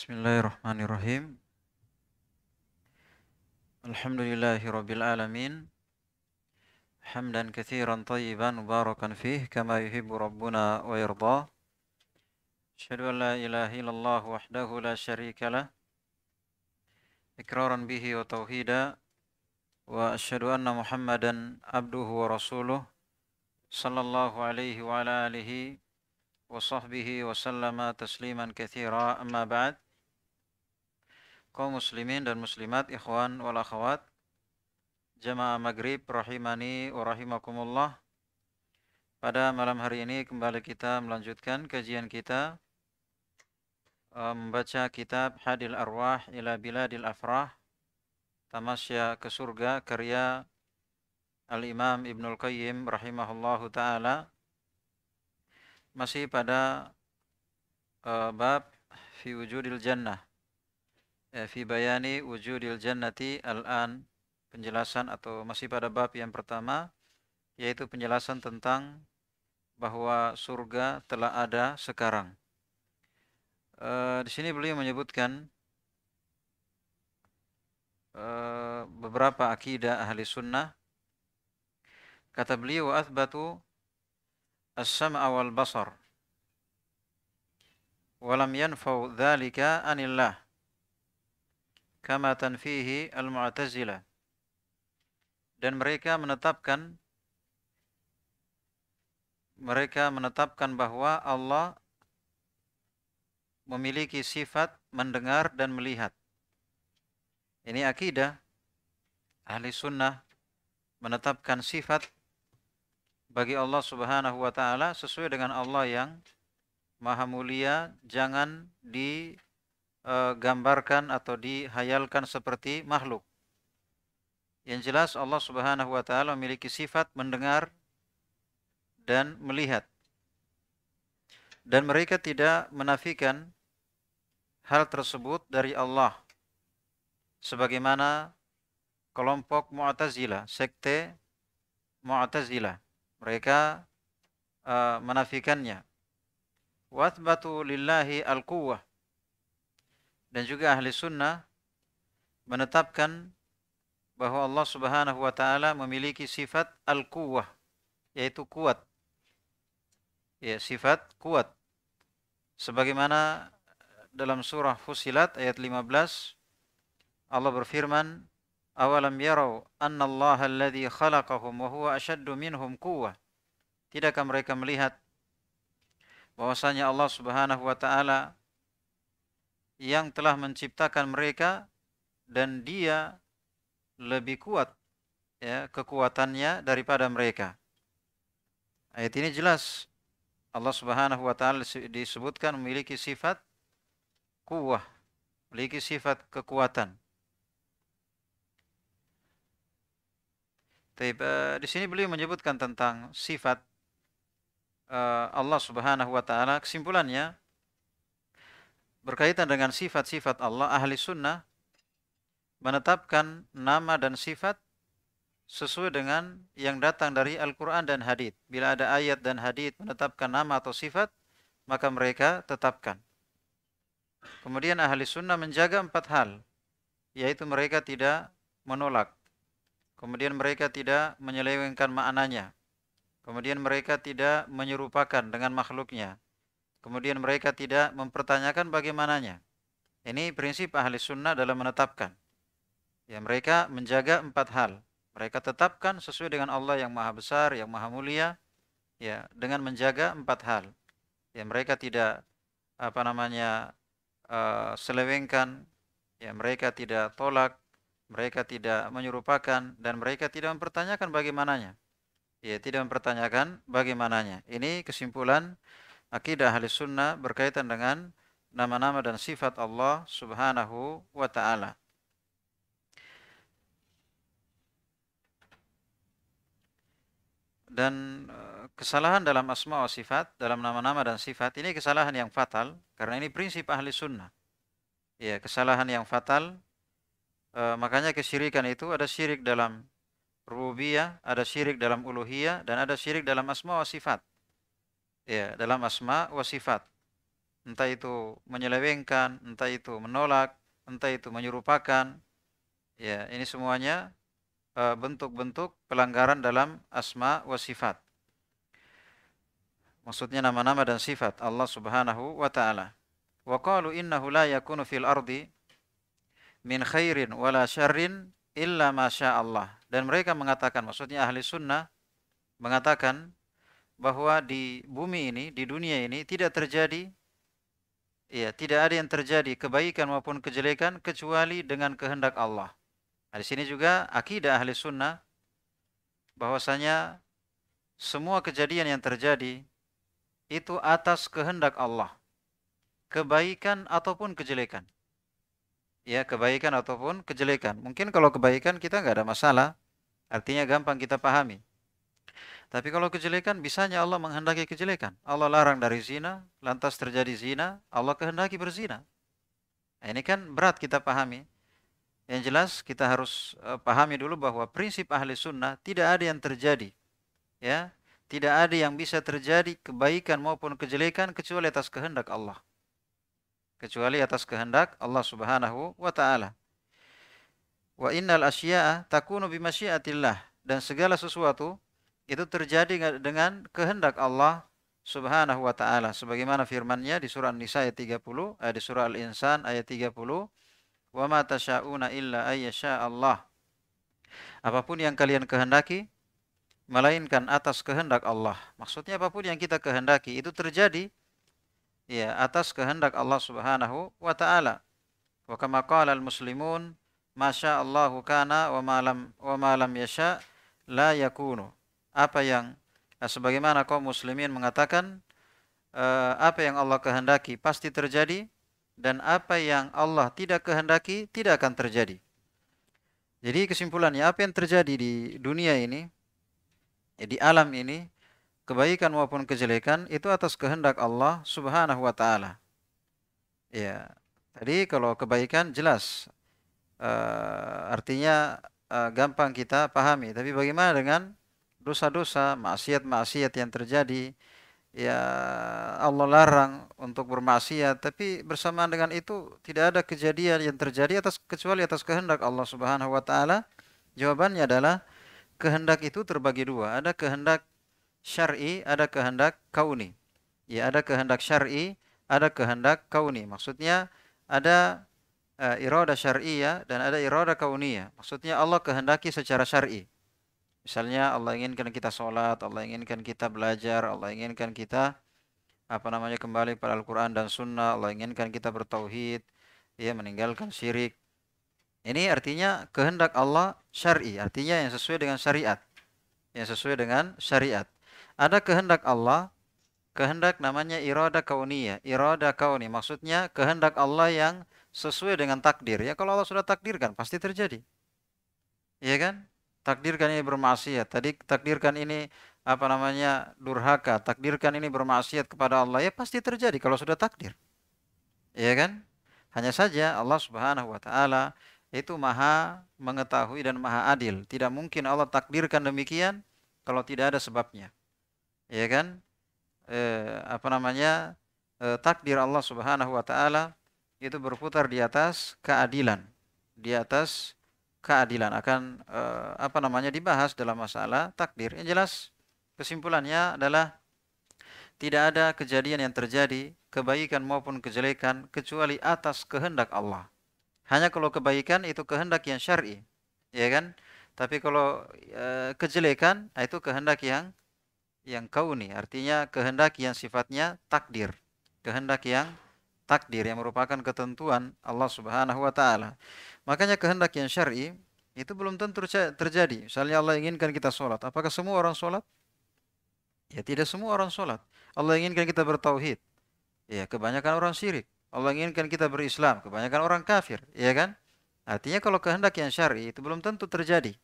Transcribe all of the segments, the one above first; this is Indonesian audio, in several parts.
بسم الله الرحمن الرحيم الحمد لله رب العالمين حمدا كثيرا طيبا مباركا فيه كما يحب ربنا ويرضى أشهد أن لا إله إلا الله وحده لا شريك له إكرارا به وتوحيدا وأشهد أن محمدا عبده ورسوله صلى الله عليه وعلى آله وصحبه وسلم تسليما كثيرا أما بعد kaum muslimin dan muslimat ikhwan wal akhwat jamaah maghrib rahimani wa rahimakumullah. Pada malam hari ini kembali kita melanjutkan kajian kita eh, membaca kitab Hadil Arwah ila Biladil Afrah Tamasya ke surga karya Al-Imam Ibnul Qayyim rahimahullahu taala. Masih pada uh, bab fi wujudil jannah fi bayani wujudil jannati al-an penjelasan atau masih pada bab yang pertama yaitu penjelasan tentang bahwa surga telah ada sekarang. Uh, di sini beliau menyebutkan uh, beberapa akidah ahli sunnah. Kata beliau, "Athbatu as-sam'a wal basar walam yanfau dhalika anillah kama tanfihi al-mu'tazila dan mereka menetapkan mereka menetapkan bahwa Allah memiliki sifat mendengar dan melihat. Ini akidah ahli sunnah menetapkan sifat bagi Allah Subhanahu wa taala sesuai dengan Allah yang maha mulia jangan digambarkan e, atau dihayalkan seperti makhluk. Yang jelas Allah Subhanahu wa taala memiliki sifat mendengar dan melihat. Dan mereka tidak menafikan hal tersebut dari Allah. Sebagaimana kelompok Mu'tazilah, sekte Mu'tazilah mereka uh, menafikannya. Wathbatu lillahi al-quwwah. Dan juga ahli sunnah menetapkan bahwa Allah Subhanahu wa taala memiliki sifat al-quwwah yaitu kuat. Ya, sifat kuat. Sebagaimana dalam surah Fusilat ayat 15 Allah berfirman awalam yarau anna Allah alladhi khalaqahum wa huwa ashaddu minhum quwwah tidakkah mereka melihat bahwasanya Allah Subhanahu wa taala yang telah menciptakan mereka dan dia lebih kuat ya kekuatannya daripada mereka. Ayat ini jelas. Allah Subhanahu wa taala disebutkan memiliki sifat kuwah memiliki sifat kekuatan. Taib, uh, di sini beliau menyebutkan tentang sifat uh, Allah Subhanahu wa taala. Kesimpulannya berkaitan dengan sifat-sifat Allah, ahli sunnah menetapkan nama dan sifat sesuai dengan yang datang dari Al-Quran dan Hadith. Bila ada ayat dan Hadith menetapkan nama atau sifat, maka mereka tetapkan. Kemudian ahli sunnah menjaga empat hal, yaitu mereka tidak menolak Kemudian mereka tidak menyelewengkan maknanya. Kemudian mereka tidak menyerupakan dengan makhluknya. Kemudian mereka tidak mempertanyakan bagaimananya. Ini prinsip ahli sunnah dalam menetapkan. Ya, mereka menjaga empat hal. Mereka tetapkan sesuai dengan Allah yang maha besar, yang maha mulia, ya, dengan menjaga empat hal. Ya, mereka tidak apa namanya uh, selewengkan, ya, mereka tidak tolak, mereka tidak menyerupakan dan mereka tidak mempertanyakan bagaimananya. Ya, tidak mempertanyakan bagaimananya. Ini kesimpulan akidah ahli sunnah berkaitan dengan nama-nama dan sifat Allah subhanahu wa ta'ala. Dan eh, kesalahan dalam asma wa sifat, dalam nama-nama dan sifat, ini kesalahan yang fatal, karena ini prinsip ahli sunnah. Ya, kesalahan yang fatal E, makanya kesyirikan itu ada syirik dalam rububiyah, ada syirik dalam uluhiyah, dan ada syirik dalam asma wa sifat. Ya, dalam asma wa sifat. entah itu menyelewengkan, entah itu menolak, entah itu menyerupakan. Ya, ini semuanya eh, bentuk-bentuk pelanggaran dalam asma wa sifat. Maksudnya nama-nama dan sifat Allah Subhanahu wa taala. Wa qalu innahu la yakunu fil ardi min khairin wala syarrin illa ma Allah. Dan mereka mengatakan maksudnya ahli sunnah mengatakan bahwa di bumi ini, di dunia ini tidak terjadi ya, tidak ada yang terjadi kebaikan maupun kejelekan kecuali dengan kehendak Allah. Nah, di sini juga akidah ahli sunnah bahwasanya semua kejadian yang terjadi itu atas kehendak Allah. Kebaikan ataupun kejelekan. Ya, kebaikan ataupun kejelekan. Mungkin kalau kebaikan kita nggak ada masalah. Artinya gampang kita pahami. Tapi kalau kejelekan, bisanya Allah menghendaki kejelekan. Allah larang dari zina, lantas terjadi zina, Allah kehendaki berzina. Nah, ini kan berat kita pahami. Yang jelas kita harus uh, pahami dulu bahwa prinsip ahli sunnah tidak ada yang terjadi. Ya, tidak ada yang bisa terjadi kebaikan maupun kejelekan kecuali atas kehendak Allah. Kecuali atas kehendak Allah Subhanahu wa taala. Wa innal asya'a takunu bimasyiatillah dan segala sesuatu itu terjadi dengan kehendak Allah Subhanahu wa taala sebagaimana firman-Nya di surah An-Nisa ayat 30, eh, di surah Al-Insan ayat 30, "Wa ma tasyauna illa ayyasha Allah." Apa pun yang kalian kehendaki melainkan atas kehendak Allah. Maksudnya apa pun yang kita kehendaki itu terjadi ya atas kehendak Allah Subhanahu wa taala. Wa kama qala al-muslimun masya Allahu kana wa malam wa malam yasha la yakunu. Apa yang nah, sebagaimana kaum muslimin mengatakan uh, apa yang Allah kehendaki pasti terjadi dan apa yang Allah tidak kehendaki tidak akan terjadi. Jadi kesimpulannya apa yang terjadi di dunia ini ya, di alam ini kebaikan maupun kejelekan itu atas kehendak Allah Subhanahu wa taala. Ya. Tadi kalau kebaikan jelas uh, artinya uh, gampang kita pahami, tapi bagaimana dengan dosa-dosa, maksiat-maksiat yang terjadi? Ya Allah larang untuk bermaksiat, tapi bersamaan dengan itu tidak ada kejadian yang terjadi atas kecuali atas kehendak Allah Subhanahu wa taala. Jawabannya adalah kehendak itu terbagi dua. Ada kehendak syar'i, ada kehendak kauni. Ya, ada kehendak syar'i, ada kehendak kauni. Maksudnya ada uh, irada syar'iyah dan ada irada kauniyah. Maksudnya Allah kehendaki secara syar'i. Misalnya Allah inginkan kita sholat, Allah inginkan kita belajar, Allah inginkan kita apa namanya kembali pada Al-Quran dan Sunnah, Allah inginkan kita bertauhid, ya meninggalkan syirik. Ini artinya kehendak Allah syar'i, artinya yang sesuai dengan syariat. Yang sesuai dengan syariat. Ada kehendak Allah, kehendak namanya irada kauniyah. Irada kauni maksudnya kehendak Allah yang sesuai dengan takdir. Ya kalau Allah sudah takdirkan pasti terjadi. Iya kan? Takdirkan ini bermaksiat. Tadi takdirkan ini apa namanya durhaka, takdirkan ini bermaksiat kepada Allah ya pasti terjadi kalau sudah takdir. Iya kan? Hanya saja Allah Subhanahu wa taala itu maha mengetahui dan maha adil. Tidak mungkin Allah takdirkan demikian kalau tidak ada sebabnya. Ya kan? E, apa namanya? E, takdir Allah Subhanahu wa taala itu berputar di atas keadilan. Di atas keadilan akan e, apa namanya dibahas dalam masalah takdir. Yang jelas kesimpulannya adalah tidak ada kejadian yang terjadi kebaikan maupun kejelekan kecuali atas kehendak Allah. Hanya kalau kebaikan itu kehendak yang syar'i, ya kan? Tapi kalau e, kejelekan ah, itu kehendak yang yang kauni, artinya kehendak yang sifatnya takdir, kehendak yang takdir yang merupakan ketentuan Allah Subhanahu wa taala. Makanya kehendak yang syar'i itu belum tentu terjadi. Misalnya Allah inginkan kita sholat, apakah semua orang sholat? Ya tidak semua orang sholat. Allah inginkan kita bertauhid. Ya kebanyakan orang syirik. Allah inginkan kita berislam, kebanyakan orang kafir, ya kan? Artinya kalau kehendak yang syar'i itu belum tentu terjadi.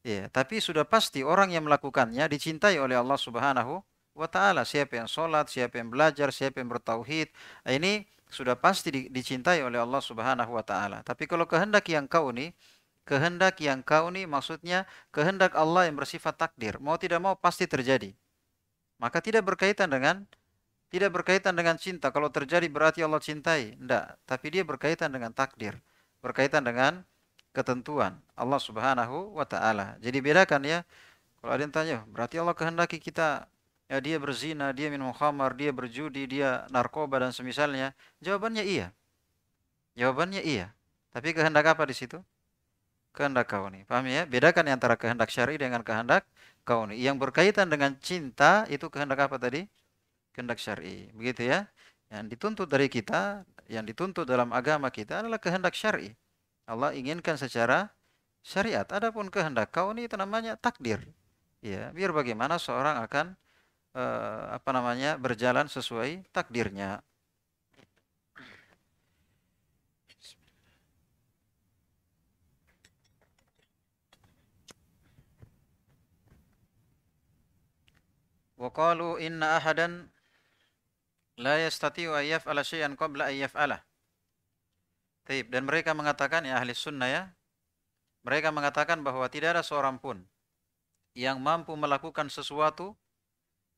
Ya, tapi sudah pasti orang yang melakukannya dicintai oleh Allah Subhanahu wa taala. Siapa yang sholat, siapa yang belajar, siapa yang bertauhid, ini sudah pasti di, dicintai oleh Allah Subhanahu wa taala. Tapi kalau kehendak yang kauni, kehendak yang kauni maksudnya kehendak Allah yang bersifat takdir, mau tidak mau pasti terjadi. Maka tidak berkaitan dengan tidak berkaitan dengan cinta. Kalau terjadi berarti Allah cintai. Tidak. Tapi dia berkaitan dengan takdir. Berkaitan dengan ketentuan Allah subhanahu wa ta'ala. Jadi bedakan ya. Kalau ada yang tanya, berarti Allah kehendaki kita ya dia berzina, dia minum khamar, dia berjudi, dia narkoba dan semisalnya. Jawabannya iya. Jawabannya iya. Tapi kehendak apa di situ? Kehendak kauni. Paham ya? Bedakan antara kehendak syar'i dengan kehendak kauni. Yang berkaitan dengan cinta itu kehendak apa tadi? kehendak syar'i. Begitu ya. Yang dituntut dari kita, yang dituntut dalam agama kita adalah kehendak syar'i. Allah inginkan secara syariat. Adapun kehendak kau ini itu namanya takdir. Ya, biar bagaimana seorang akan uh, apa namanya berjalan sesuai takdirnya. وقالوا إن أحدا la yastati'u an yaf'ala syai'an qabla an yaf'alah. Taib. Dan mereka mengatakan ya ahli sunnah ya, mereka mengatakan bahwa tidak ada seorang pun yang mampu melakukan sesuatu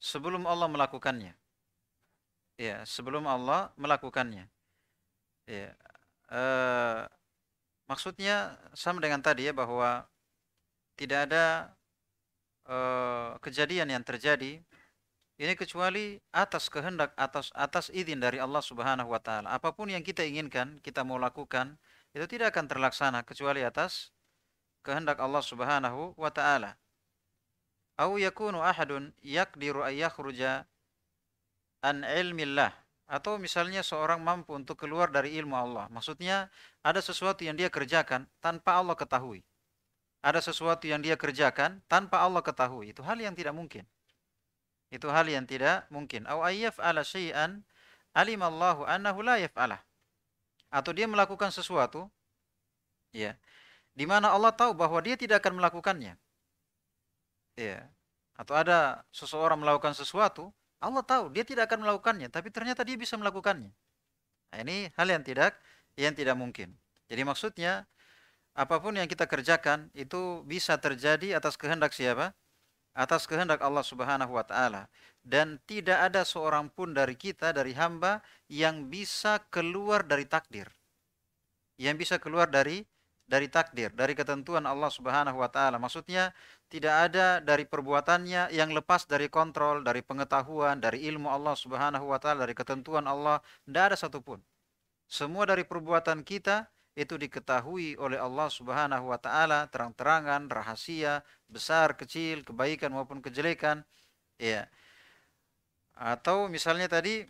sebelum Allah melakukannya. Ya, sebelum Allah melakukannya. Ya. Uh, maksudnya sama dengan tadi ya bahwa tidak ada uh, kejadian yang terjadi ini kecuali atas kehendak atas atas izin dari Allah Subhanahu wa taala. Apa pun yang kita inginkan, kita mau lakukan, itu tidak akan terlaksana kecuali atas kehendak Allah Subhanahu wa taala. Au yakunu ahadun yaqdiru ay yakhruja an ilmillah atau misalnya seorang mampu untuk keluar dari ilmu Allah. Maksudnya ada sesuatu yang dia kerjakan tanpa Allah ketahui. Ada sesuatu yang dia kerjakan tanpa Allah ketahui. Itu hal yang tidak mungkin. Itu hal yang tidak mungkin. Au ala syai'an alimallahu annahu la yaf'alah. Atau dia melakukan sesuatu ya, di mana Allah tahu bahwa dia tidak akan melakukannya. Ya. Atau ada seseorang melakukan sesuatu, Allah tahu dia tidak akan melakukannya, tapi ternyata dia bisa melakukannya. Nah, ini hal yang tidak yang tidak mungkin. Jadi maksudnya apa pun yang kita kerjakan itu bisa terjadi atas kehendak siapa? atas kehendak Allah Subhanahu wa taala dan tidak ada seorang pun dari kita dari hamba yang bisa keluar dari takdir. Yang bisa keluar dari dari takdir, dari ketentuan Allah Subhanahu wa taala. Maksudnya tidak ada dari perbuatannya yang lepas dari kontrol, dari pengetahuan, dari ilmu Allah Subhanahu wa taala, dari ketentuan Allah, tidak ada satupun. Semua dari perbuatan kita itu diketahui oleh Allah Subhanahu wa taala terang-terangan, rahasia, besar, kecil, kebaikan maupun kejelekan. Ya. Atau misalnya tadi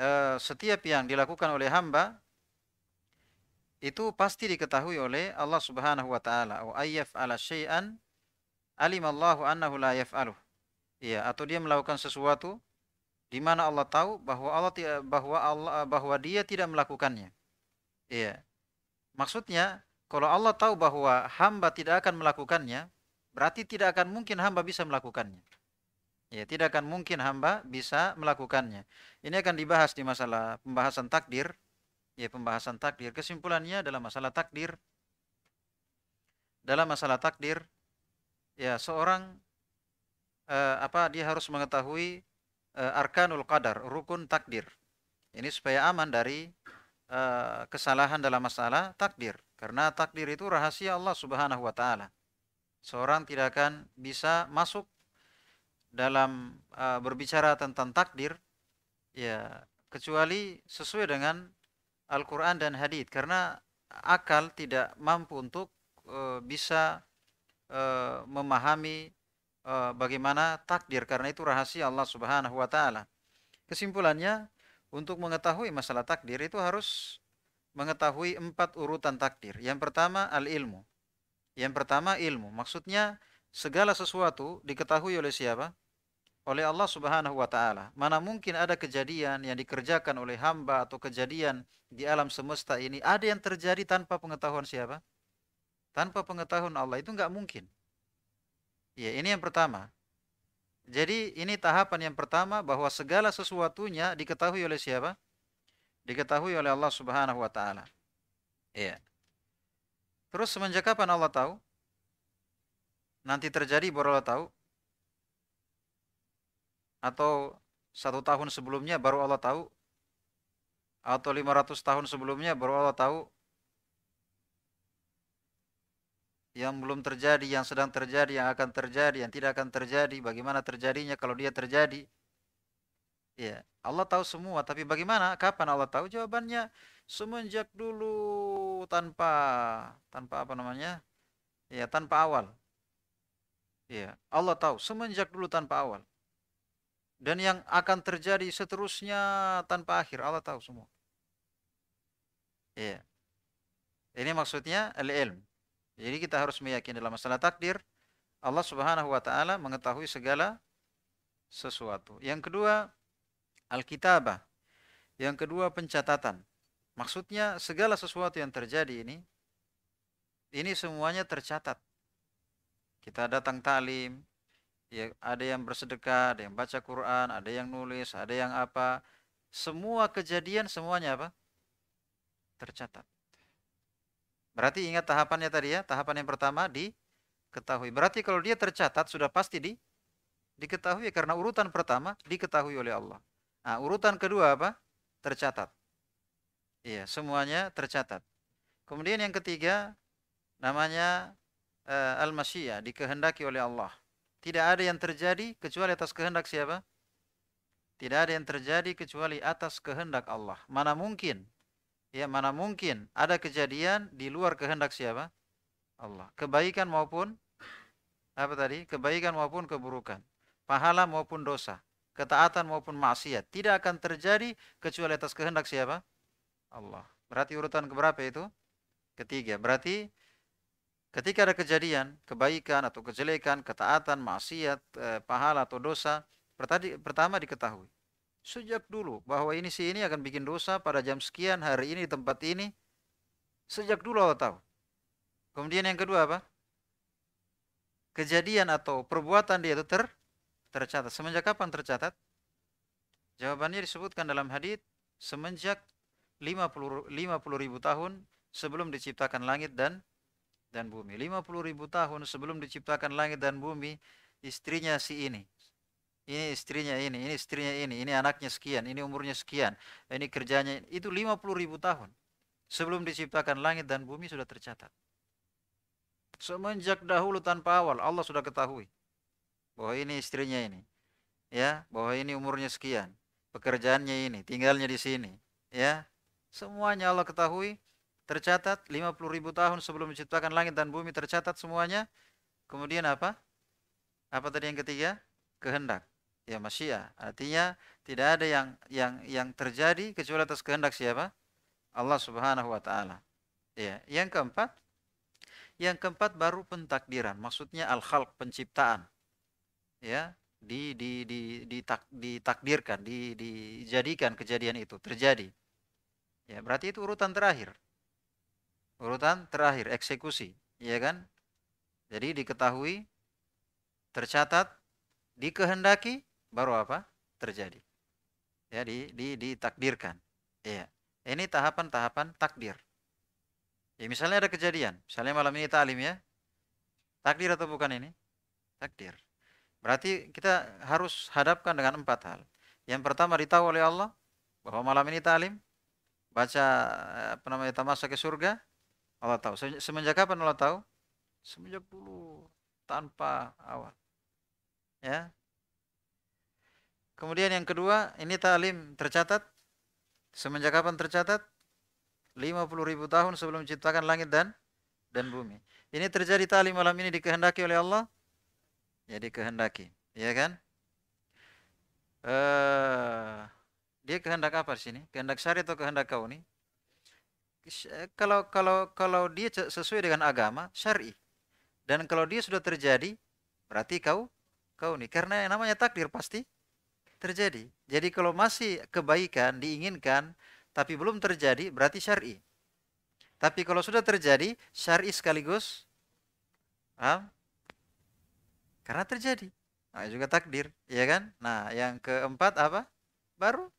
eh, setiap yang dilakukan oleh hamba itu pasti diketahui oleh Allah Subhanahu wa taala. Wa ayyaf ala syai'an alimallahu annahu la yaf'aluh. Iya, atau dia melakukan sesuatu di mana Allah tahu bahwa Allah bahwa Allah bahwa dia tidak melakukannya. Iya. Maksudnya, kalau Allah tahu bahwa hamba tidak akan melakukannya, berarti tidak akan mungkin hamba bisa melakukannya. Ya, tidak akan mungkin hamba bisa melakukannya. Ini akan dibahas di masalah pembahasan takdir. Ya, pembahasan takdir. Kesimpulannya dalam masalah takdir. Dalam masalah takdir, ya seorang eh, apa dia harus mengetahui eh, arkanul qadar, rukun takdir. Ini supaya aman dari uh, kesalahan dalam masalah takdir. Karena takdir itu rahasia Allah Subhanahu wa taala. Seorang tidak akan bisa masuk dalam uh, berbicara tentang takdir ya kecuali sesuai dengan Al-Qur'an dan hadis karena akal tidak mampu untuk uh, bisa uh, memahami uh, bagaimana takdir karena itu rahasia Allah Subhanahu wa taala. Kesimpulannya untuk mengetahui masalah takdir itu harus mengetahui empat urutan takdir. Yang pertama al-ilmu. Yang pertama ilmu. Maksudnya segala sesuatu diketahui oleh siapa? Oleh Allah Subhanahu wa taala. Mana mungkin ada kejadian yang dikerjakan oleh hamba atau kejadian di alam semesta ini ada yang terjadi tanpa pengetahuan siapa? Tanpa pengetahuan Allah itu nggak mungkin. Ya, ini yang pertama. Jadi ini tahapan yang pertama bahwa segala sesuatunya diketahui oleh siapa? Diketahui oleh Allah Subhanahu wa taala. Iya. Terus semenjak kapan Allah tahu? Nanti terjadi baru Allah tahu? Atau satu tahun sebelumnya baru Allah tahu atau 500 tahun sebelumnya baru Allah tahu yang belum terjadi, yang sedang terjadi, yang akan terjadi, yang tidak akan terjadi, bagaimana terjadinya kalau dia terjadi. Ya, Allah tahu semua, tapi bagaimana? Kapan Allah tahu? Jawabannya semenjak dulu tanpa tanpa apa namanya? Ya, tanpa awal. Ya, Allah tahu semenjak dulu tanpa awal. Dan yang akan terjadi seterusnya tanpa akhir, Allah tahu semua. Ya. Ini maksudnya al-ilm. Jadi kita harus meyakini dalam masalah takdir, Allah Subhanahu wa taala mengetahui segala sesuatu. Yang kedua, al-kitabah. Yang kedua, pencatatan. Maksudnya segala sesuatu yang terjadi ini ini semuanya tercatat. Kita datang talim, ya ada yang bersedekah, ada yang baca Quran, ada yang nulis, ada yang apa. Semua kejadian semuanya apa? Tercatat. Berarti ingat tahapannya tadi ya. Tahapan yang pertama diketahui. Berarti kalau dia tercatat sudah pasti di diketahui karena urutan pertama diketahui oleh Allah. Nah, urutan kedua apa? Tercatat. Iya, semuanya tercatat. Kemudian yang ketiga namanya uh, al-masyiyah, dikehendaki oleh Allah. Tidak ada yang terjadi kecuali atas kehendak siapa? Tidak ada yang terjadi kecuali atas kehendak Allah. Mana mungkin Ya, mana mungkin ada kejadian di luar kehendak siapa? Allah. Kebaikan maupun apa tadi? Kebaikan maupun keburukan. Pahala maupun dosa. Ketaatan maupun maksiat. Tidak akan terjadi kecuali atas kehendak siapa? Allah. Berarti urutan keberapa itu? Ketiga. Berarti ketika ada kejadian, kebaikan atau kejelekan, ketaatan, maksiat, eh, pahala atau dosa, pertama diketahui. Sejak dulu bahwa ini si ini akan bikin dosa pada jam sekian hari ini di tempat ini. Sejak dulu Allah tahu. Kemudian yang kedua apa? Kejadian atau perbuatan dia itu ter tercatat. Semenjak kapan tercatat? Jawabannya disebutkan dalam hadis semenjak 50 50 ribu tahun sebelum diciptakan langit dan dan bumi 50 ribu tahun sebelum diciptakan langit dan bumi istrinya si ini ini istrinya ini, ini istrinya ini, ini anaknya sekian, ini umurnya sekian, ini kerjanya, itu 50 ribu tahun. Sebelum diciptakan langit dan bumi sudah tercatat. Semenjak dahulu tanpa awal, Allah sudah ketahui. Bahwa ini istrinya ini. Ya, bahwa ini umurnya sekian. Pekerjaannya ini, tinggalnya di sini. Ya, semuanya Allah ketahui. Tercatat 50 ribu tahun sebelum diciptakan langit dan bumi tercatat semuanya. Kemudian apa? Apa tadi yang ketiga? Kehendak ya masyiah. Artinya tidak ada yang yang yang terjadi kecuali atas kehendak siapa? Allah Subhanahu wa taala. Ya, yang keempat yang keempat baru pentakdiran, maksudnya al-khalq penciptaan. Ya, di di di ditak, ditakdirkan, di dijadikan kejadian itu terjadi. Ya, berarti itu urutan terakhir. Urutan terakhir eksekusi, ya kan? Jadi diketahui tercatat dikehendaki baru apa? Terjadi. Ya, di, di ditakdirkan. Ya. Ini tahapan-tahapan takdir. Ya, misalnya ada kejadian, misalnya malam ini talim ya. Takdir atau bukan ini? Takdir. Berarti kita harus hadapkan dengan empat hal. Yang pertama ditahu oleh Allah bahwa malam ini talim, baca apa namanya tamasuk ke surga, Allah tahu. Semenjak kapan Allah tahu? Semenjak dulu tanpa awal. Ya, Kemudian yang kedua, ini ta'lim tercatat. Semenjak kapan tercatat? 50 ribu tahun sebelum menciptakan langit dan dan bumi. Ini terjadi ta'lim malam ini dikehendaki oleh Allah? Ya dikehendaki. Ya kan? Uh, dia kehendak apa di sini? Kehendak syari atau kehendak kau ini? Kalau kalau kalau dia sesuai dengan agama syar'i. Dan kalau dia sudah terjadi, berarti kau kau nih karena yang namanya takdir pasti terjadi. Jadi kalau masih kebaikan diinginkan tapi belum terjadi berarti syar'i. Tapi kalau sudah terjadi syar'i sekaligus paham? Karena terjadi. Nah, juga takdir, ya kan? Nah, yang keempat apa? Baru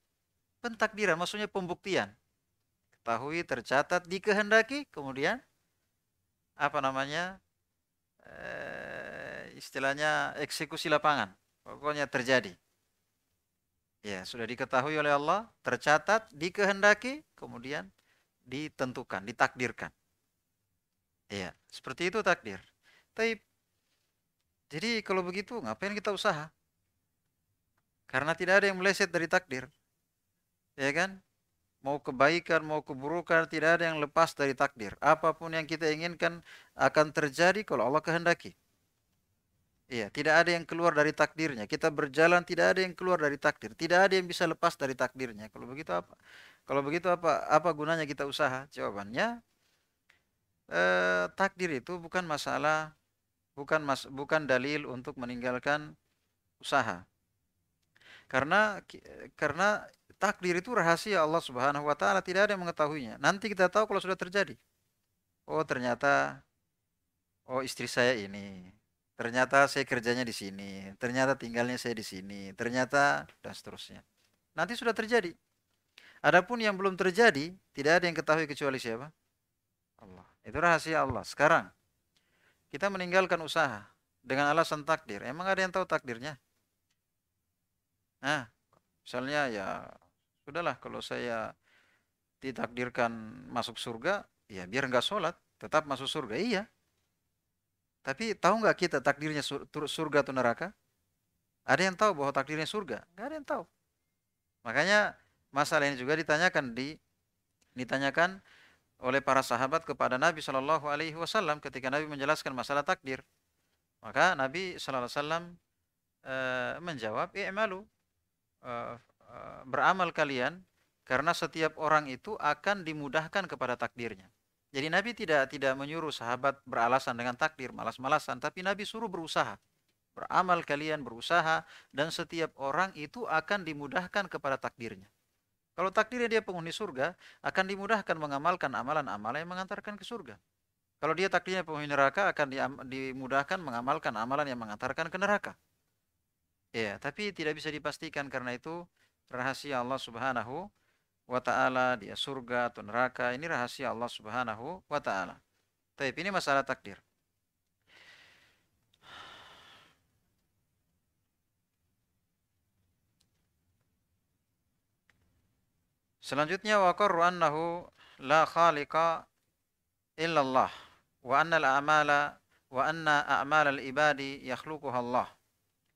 pentakdiran, maksudnya pembuktian. Ketahui, tercatat, dikehendaki, kemudian apa namanya? Eh, istilahnya eksekusi lapangan. Pokoknya terjadi. Ya, sudah diketahui oleh Allah, tercatat, dikehendaki, kemudian ditentukan, ditakdirkan. Ya, seperti itu takdir. Tapi jadi kalau begitu ngapain kita usaha? Karena tidak ada yang meleset dari takdir. Ya kan? Mau kebaikan, mau keburukan, tidak ada yang lepas dari takdir. Apa pun yang kita inginkan akan terjadi kalau Allah kehendaki. Iya, tidak ada yang keluar dari takdirnya. Kita berjalan tidak ada yang keluar dari takdir. Tidak ada yang bisa lepas dari takdirnya. Kalau begitu apa? Kalau begitu apa? Apa gunanya kita usaha? Jawabannya eh, takdir itu bukan masalah, bukan mas, bukan dalil untuk meninggalkan usaha. Karena karena takdir itu rahasia Allah Subhanahu wa taala, tidak ada yang mengetahuinya. Nanti kita tahu kalau sudah terjadi. Oh, ternyata oh istri saya ini Ternyata saya kerjanya di sini, ternyata tinggalnya saya di sini, ternyata dan seterusnya. Nanti sudah terjadi. Adapun yang belum terjadi, tidak ada yang ketahui kecuali siapa? Allah. Itu rahasia Allah. Sekarang kita meninggalkan usaha dengan alasan takdir. Emang ada yang tahu takdirnya? Nah, misalnya ya sudahlah kalau saya ditakdirkan masuk surga, ya biar nggak sholat, tetap masuk surga. Iya, tapi tahu nggak kita takdirnya surga atau neraka? Ada yang tahu bahwa takdirnya surga? Nggak ada yang tahu. Makanya masalah ini juga ditanyakan di ditanyakan oleh para sahabat kepada Nabi Shallallahu Alaihi Wasallam ketika Nabi menjelaskan masalah takdir. Maka Nabi Shallallahu Alaihi Wasallam e, menjawab, "I'malu e, e, beramal kalian karena setiap orang itu akan dimudahkan kepada takdirnya." Jadi Nabi tidak tidak menyuruh sahabat beralasan dengan takdir, malas-malasan, tapi Nabi suruh berusaha. Beramal kalian berusaha dan setiap orang itu akan dimudahkan kepada takdirnya. Kalau takdirnya dia penghuni surga, akan dimudahkan mengamalkan amalan-amalan yang mengantarkan ke surga. Kalau dia takdirnya penghuni neraka, akan dimudahkan mengamalkan amalan yang mengantarkan ke neraka. Ya, tapi tidak bisa dipastikan karena itu rahasia Allah Subhanahu wa taala, dia surga atau neraka, ini rahasia Allah Subhanahu wa taala. Tapi ini masalah takdir. Selanjutnya wa qarru annahu la khaliqa illallah wa anna al-a'mala wa anna a'mal al-ibadi yakhluquha Allah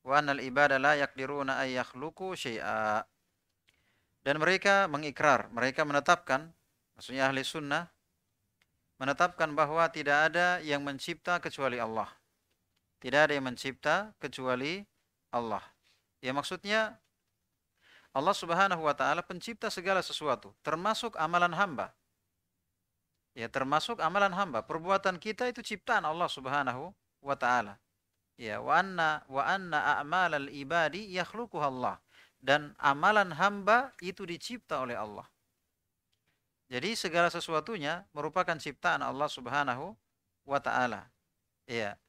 wa anna al-ibada la yaqdiruna ay yakhluqu syai'a dan mereka mengikrar, mereka menetapkan, maksudnya ahli sunnah, menetapkan bahwa tidak ada yang mencipta kecuali Allah. Tidak ada yang mencipta kecuali Allah. Ya maksudnya Allah Subhanahu wa taala pencipta segala sesuatu, termasuk amalan hamba. Ya, termasuk amalan hamba. Perbuatan kita itu ciptaan Allah Subhanahu wa taala. Ya, wa anna wa anna a'malal ibadi yakhluquha Allah dan amalan hamba itu dicipta oleh Allah. Jadi segala sesuatunya merupakan ciptaan Allah Subhanahu wa taala. Ya.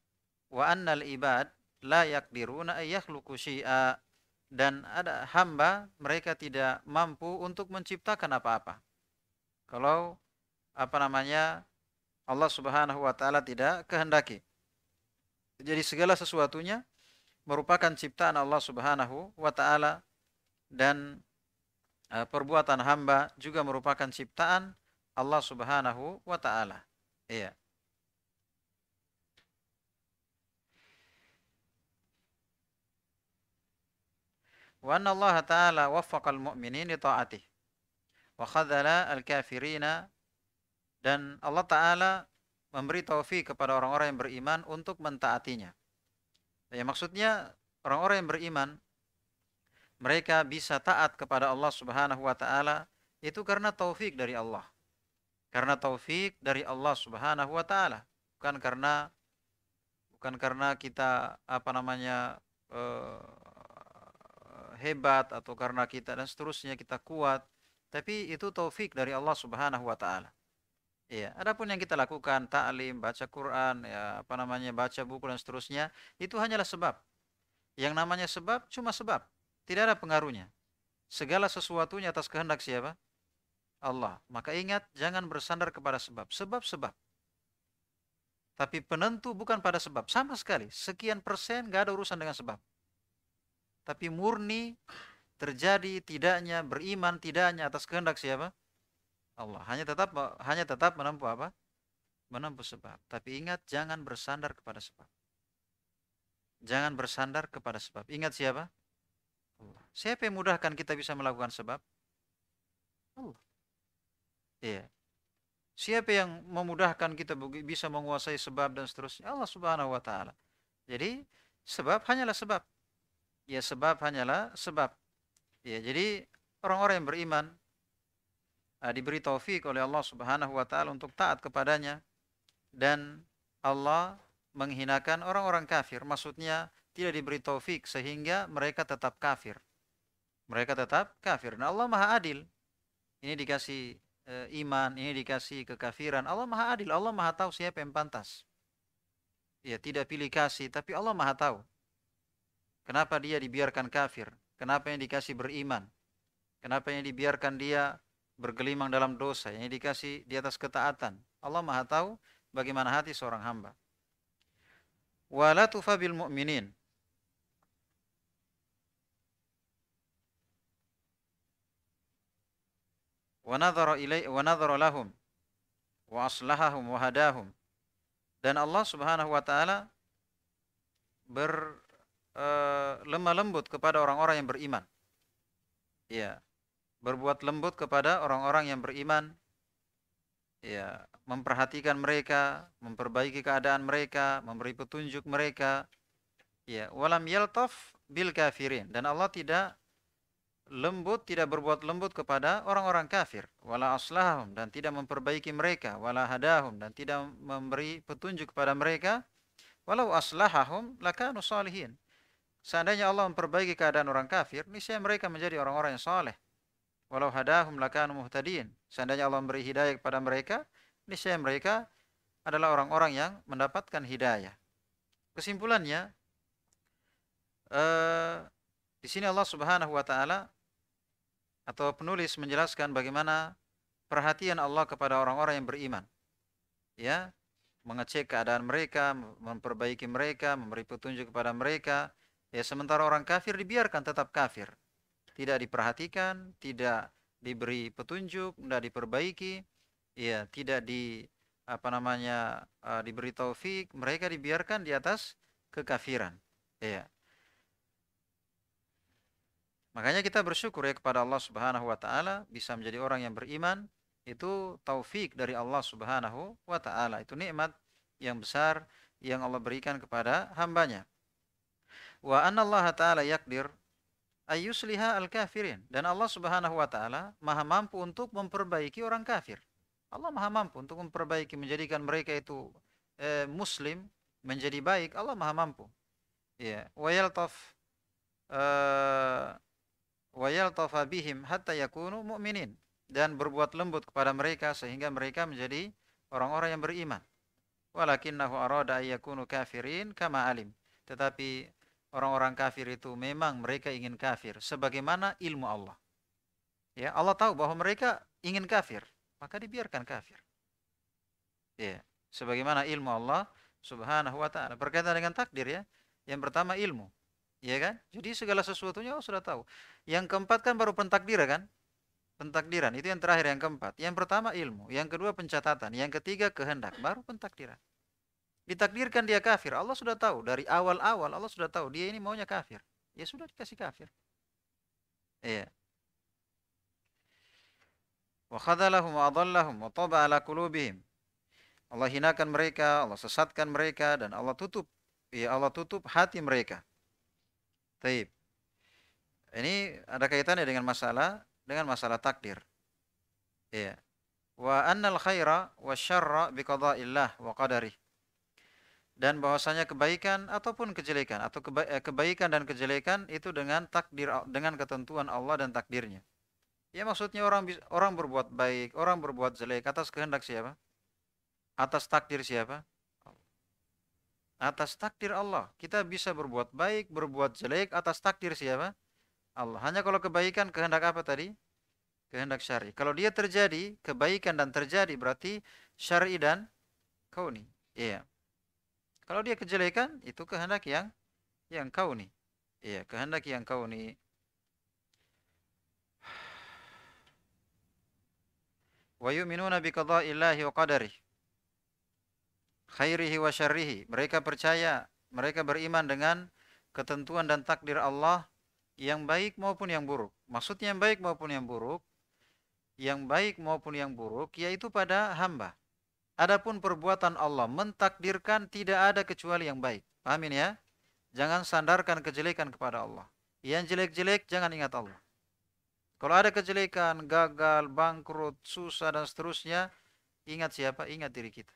Wa annal ibad la yaqdiruna ay yakhluqu syai'a dan ada hamba mereka tidak mampu untuk menciptakan apa-apa. Kalau apa namanya Allah Subhanahu wa taala tidak kehendaki. Jadi segala sesuatunya merupakan ciptaan Allah Subhanahu wa taala dan uh, perbuatan hamba juga merupakan ciptaan Allah Subhanahu wa taala. Iya. Wa anna Allah taala waffaqa al-mu'minin li ta'atih wa khadhala al-kafirina dan Allah taala memberi taufik kepada orang-orang yang beriman untuk mentaatinya. Ya maksudnya orang-orang yang beriman mereka bisa taat kepada Allah Subhanahu wa taala itu karena taufik dari Allah. Karena taufik dari Allah Subhanahu wa taala, bukan karena bukan karena kita apa namanya uh, hebat atau karena kita dan seterusnya kita kuat, tapi itu taufik dari Allah Subhanahu wa taala. Iya, adapun yang kita lakukan taklim, baca Quran, ya apa namanya baca buku dan seterusnya, itu hanyalah sebab. Yang namanya sebab cuma sebab. Tidak ada pengaruhnya. Segala sesuatunya atas kehendak siapa? Allah. Maka ingat, jangan bersandar kepada sebab. Sebab-sebab. Tapi penentu bukan pada sebab. Sama sekali. Sekian persen gak ada urusan dengan sebab. Tapi murni terjadi tidaknya, beriman tidaknya atas kehendak siapa? Allah. Hanya tetap hanya tetap menempuh apa? Menempuh sebab. Tapi ingat jangan bersandar kepada sebab. Jangan bersandar kepada sebab. Ingat siapa? Siapa yang mudahkan kita bisa melakukan sebab? Allah. Iya. Siapa yang memudahkan kita bisa menguasai sebab dan seterusnya? Allah Subhanahu wa taala. Jadi sebab hanyalah sebab. Ya sebab hanyalah sebab. Ya, jadi orang-orang yang beriman uh, diberi taufik oleh Allah Subhanahu wa taala untuk taat kepadanya dan Allah menghinakan orang-orang kafir. Maksudnya tidak diberi taufik sehingga mereka tetap kafir. Mereka tetap kafir. Dan Allah Maha Adil. Ini dikasih e, iman, ini dikasih kekafiran. Allah Maha Adil, Allah Maha tahu siapa yang pantas. Ya, tidak pilih kasih, tapi Allah Maha tahu. Kenapa dia dibiarkan kafir? Kenapa yang dikasih beriman? Kenapa yang dibiarkan dia bergelimang dalam dosa? Yang dikasih di atas ketaatan? Allah Maha tahu bagaimana hati seorang hamba. Wala tufabil mu'minin. Wa nadhara ilai wa nadhara lahum wa dan Allah Subhanahu wa taala ber uh, lemah lembut kepada orang-orang yang beriman. Ya, berbuat lembut kepada orang-orang yang beriman. Ya, memperhatikan mereka, memperbaiki keadaan mereka, memberi petunjuk mereka. Ya, walam yaltaf bil kafirin dan Allah tidak lembut tidak berbuat lembut kepada orang-orang kafir. Wala aslahum dan tidak memperbaiki mereka. Wala hadahum dan tidak memberi petunjuk kepada mereka. Walau aslahahum lakanu salihin. Seandainya Allah memperbaiki keadaan orang kafir niscaya mereka menjadi orang-orang yang saleh. Walau hadahum lakanu muhtadin. Seandainya Allah memberi hidayah kepada mereka niscaya mereka adalah orang-orang yang mendapatkan hidayah. Kesimpulannya uh, di sini Allah Subhanahu wa taala atau penulis menjelaskan bagaimana perhatian Allah kepada orang-orang yang beriman. Ya, mengecek keadaan mereka, memperbaiki mereka, memberi petunjuk kepada mereka. Ya, sementara orang kafir dibiarkan tetap kafir. Tidak diperhatikan, tidak diberi petunjuk, tidak diperbaiki, ya, tidak di apa namanya uh, diberi taufik, mereka dibiarkan di atas kekafiran. Ya. Makanya kita bersyukur ya kepada Allah Subhanahu wa taala bisa menjadi orang yang beriman itu taufik dari Allah Subhanahu wa taala. Itu nikmat yang besar yang Allah berikan kepada hambanya. Wa anna Allah taala yakdir ayyusliha al-kafirin dan Allah Subhanahu wa taala maha mampu untuk memperbaiki orang kafir. Allah maha mampu untuk memperbaiki menjadikan mereka itu eh, muslim menjadi baik. Allah maha mampu. Ya, wa yaltaf uh, wa yaltafa bihim hatta yakunu mu'minin dan berbuat lembut kepada mereka sehingga mereka menjadi orang-orang yang beriman. Walakinnahu arada ayyakunu kafirin kama alim. Tetapi orang-orang kafir itu memang mereka ingin kafir sebagaimana ilmu Allah. Ya, Allah tahu bahwa mereka ingin kafir, maka dibiarkan kafir. Ya, sebagaimana ilmu Allah Subhanahu wa taala berkaitan dengan takdir ya. Yang pertama ilmu. Ya kan? Jadi segala sesuatunya Allah sudah tahu. Yang keempat kan baru pentakdiran kan? Pentakdiran itu yang terakhir yang keempat. Yang pertama ilmu, yang kedua pencatatan, yang ketiga kehendak, baru pentakdiran. Ditakdirkan dia kafir, Allah sudah tahu dari awal-awal Allah sudah tahu dia ini maunya kafir. Ya sudah dikasih kafir. Iya. Wa khadalahum wa adallahum wa taba ala qulubihim. Allah hinakan mereka, Allah sesatkan mereka dan Allah tutup ya Allah tutup hati mereka. Taib. Ini ada kaitannya dengan masalah dengan masalah takdir. Ya. Wa annal khaira wa syarra biqada'illah wa qadarih. Dan bahwasanya kebaikan ataupun kejelekan atau keba eh, kebaikan dan kejelekan itu dengan takdir dengan ketentuan Allah dan takdirnya. Ya maksudnya orang orang berbuat baik, orang berbuat jelek atas kehendak siapa? Atas takdir siapa? atas takdir Allah. Kita bisa berbuat baik, berbuat jelek atas takdir siapa? Allah. Hanya kalau kebaikan kehendak apa tadi? Kehendak syar'i. Kalau dia terjadi, kebaikan dan terjadi berarti syar'i dan kau kauni. Iya. Kalau dia kejelekan itu kehendak yang yang kauni. Iya, kehendak yang kauni. Wa yu'minuna bi qada'illahi wa qadarih. Khairihi wa syarrihi. Mereka percaya, mereka beriman dengan ketentuan dan takdir Allah yang baik maupun yang buruk. Maksudnya yang baik maupun yang buruk, yang baik maupun yang buruk yaitu pada hamba. Adapun perbuatan Allah mentakdirkan tidak ada kecuali yang baik. Pahamin ya? Jangan sandarkan kejelekan kepada Allah. Yang jelek-jelek jangan ingat Allah. Kalau ada kejelekan, gagal, bangkrut, susah dan seterusnya, ingat siapa? Ingat diri kita.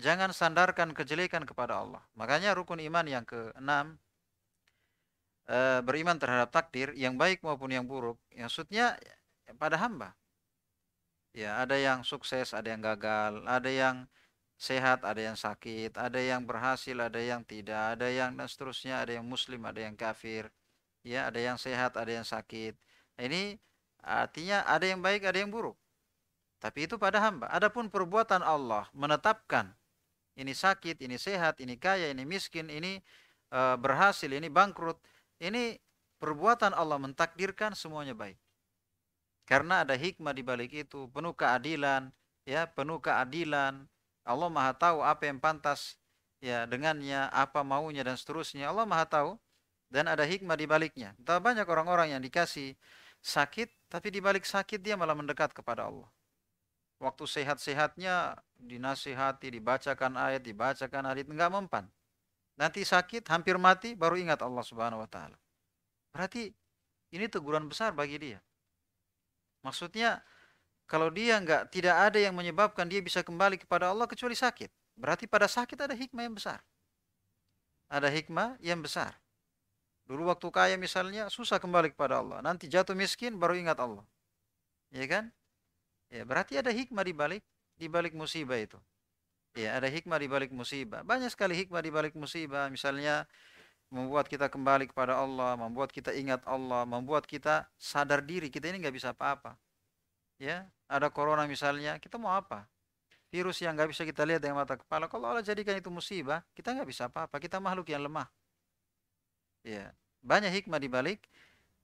Jangan sandarkan kejelekan kepada Allah. Makanya rukun iman yang keenam e, beriman terhadap takdir yang baik maupun yang buruk. Maksudnya pada hamba. Ya, ada yang sukses, ada yang gagal, ada yang sehat, ada yang sakit, ada yang berhasil, ada yang tidak, ada yang dan seterusnya, ada yang muslim, ada yang kafir. Ya, ada yang sehat, ada yang sakit ini artinya ada yang baik, ada yang buruk. Tapi itu pada hamba. Adapun perbuatan Allah menetapkan ini sakit, ini sehat, ini kaya, ini miskin, ini e, berhasil, ini bangkrut. Ini perbuatan Allah mentakdirkan semuanya baik. Karena ada hikmah di balik itu, penuh keadilan, ya, penuh keadilan. Allah Maha tahu apa yang pantas ya dengannya, apa maunya dan seterusnya. Allah Maha tahu dan ada hikmah di baliknya. Entah banyak orang-orang yang dikasih sakit, tapi di balik sakit dia malah mendekat kepada Allah. Waktu sehat-sehatnya dinasihati, dibacakan ayat, dibacakan hadis, enggak mempan. Nanti sakit, hampir mati, baru ingat Allah Subhanahu wa taala. Berarti ini teguran besar bagi dia. Maksudnya kalau dia enggak tidak ada yang menyebabkan dia bisa kembali kepada Allah kecuali sakit. Berarti pada sakit ada hikmah yang besar. Ada hikmah yang besar. Dulu waktu kaya misalnya susah kembali kepada Allah. Nanti jatuh miskin baru ingat Allah. Ya kan? Ya, berarti ada hikmah di balik di balik musibah itu. Ya, ada hikmah di balik musibah. Banyak sekali hikmah di balik musibah. Misalnya membuat kita kembali kepada Allah, membuat kita ingat Allah, membuat kita sadar diri kita ini nggak bisa apa-apa. Ya, ada corona misalnya, kita mau apa? Virus yang nggak bisa kita lihat dengan mata kepala. Kalau Allah jadikan itu musibah, kita nggak bisa apa-apa. Kita makhluk yang lemah. Ya, banyak hikmah di balik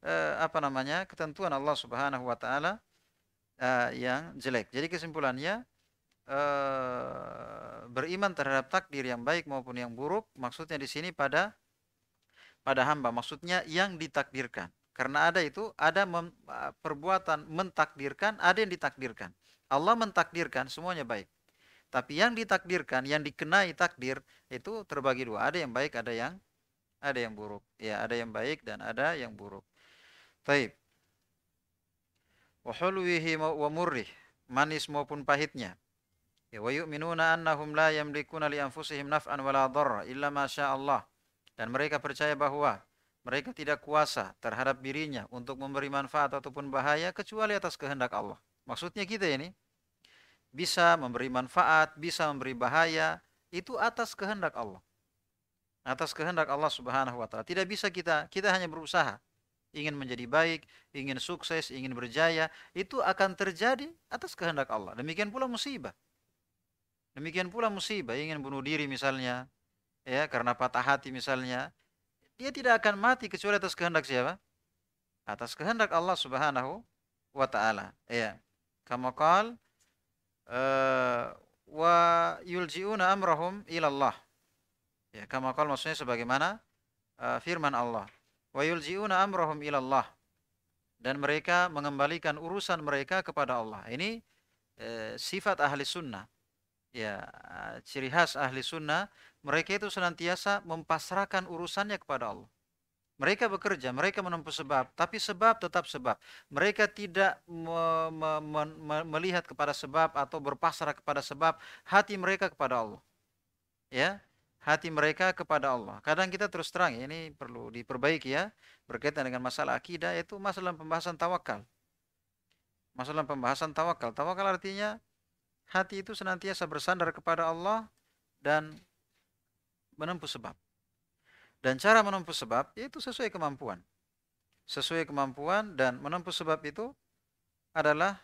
uh, apa namanya ketentuan Allah Subhanahu wa taala uh, yang jelek. Jadi kesimpulannya uh, beriman terhadap takdir yang baik maupun yang buruk maksudnya di sini pada pada hamba maksudnya yang ditakdirkan. Karena ada itu ada mem, perbuatan mentakdirkan, ada yang ditakdirkan. Allah mentakdirkan semuanya baik. Tapi yang ditakdirkan, yang dikenai takdir itu terbagi dua. Ada yang baik, ada yang ada yang buruk. Ya, ada yang baik dan ada yang buruk. Taib. Wa hulwihi wa murrih, manis maupun pahitnya. Ya, wa yu'minuna annahum la yamlikuna li anfusihim naf'an wala dharra illa ma Allah. Dan mereka percaya bahwa mereka tidak kuasa terhadap dirinya untuk memberi manfaat ataupun bahaya kecuali atas kehendak Allah. Maksudnya kita ini bisa memberi manfaat, bisa memberi bahaya itu atas kehendak Allah atas kehendak Allah Subhanahu wa taala. Tidak bisa kita kita hanya berusaha ingin menjadi baik, ingin sukses, ingin berjaya, itu akan terjadi atas kehendak Allah. Demikian pula musibah. Demikian pula musibah, ingin bunuh diri misalnya, ya karena patah hati misalnya, dia tidak akan mati kecuali atas kehendak siapa? Atas kehendak Allah Subhanahu wa taala. Ya. Kama qal uh, wa yulji'una amrahum ila Allah Ya, kama qal maksudnya sebagaimana uh, firman Allah. Wa yulji'una amrahum ilallah. Dan mereka mengembalikan urusan mereka kepada Allah. Ini uh, sifat ahli sunnah. Ya, uh, ciri khas ahli sunnah, mereka itu senantiasa mempasrahkan urusannya kepada Allah. Mereka bekerja, mereka menempuh sebab, tapi sebab tetap sebab. Mereka tidak me me me melihat kepada sebab atau berpasrah kepada sebab, hati mereka kepada Allah. Ya, hati mereka kepada Allah. Kadang kita terus terang ini perlu diperbaiki ya berkaitan dengan masalah akidah itu masalah pembahasan tawakal. Masalah pembahasan tawakal. Tawakal artinya hati itu senantiasa bersandar kepada Allah dan menempuh sebab. Dan cara menempuh sebab yaitu sesuai kemampuan. Sesuai kemampuan dan menempuh sebab itu adalah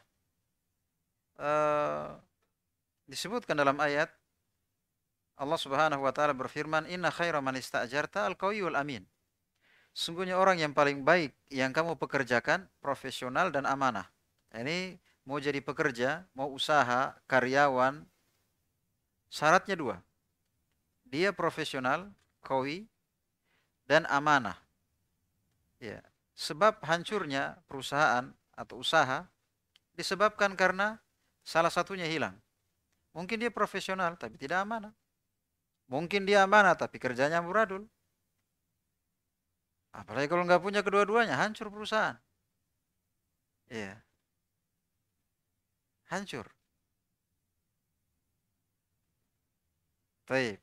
uh, disebutkan dalam ayat Allah Subhanahu wa taala berfirman, "Inna khaira man ista'jarta al-qawiyul amin." Sungguhnya orang yang paling baik yang kamu pekerjakan profesional dan amanah. Ini mau jadi pekerja, mau usaha, karyawan, syaratnya dua. Dia profesional, kawi, dan amanah. Ya, sebab hancurnya perusahaan atau usaha disebabkan karena salah satunya hilang. Mungkin dia profesional tapi tidak amanah. Mungkin dia amanah tapi kerjanya muradul. Apalagi kalau nggak punya kedua-duanya, hancur perusahaan. Iya. Hancur. Baik.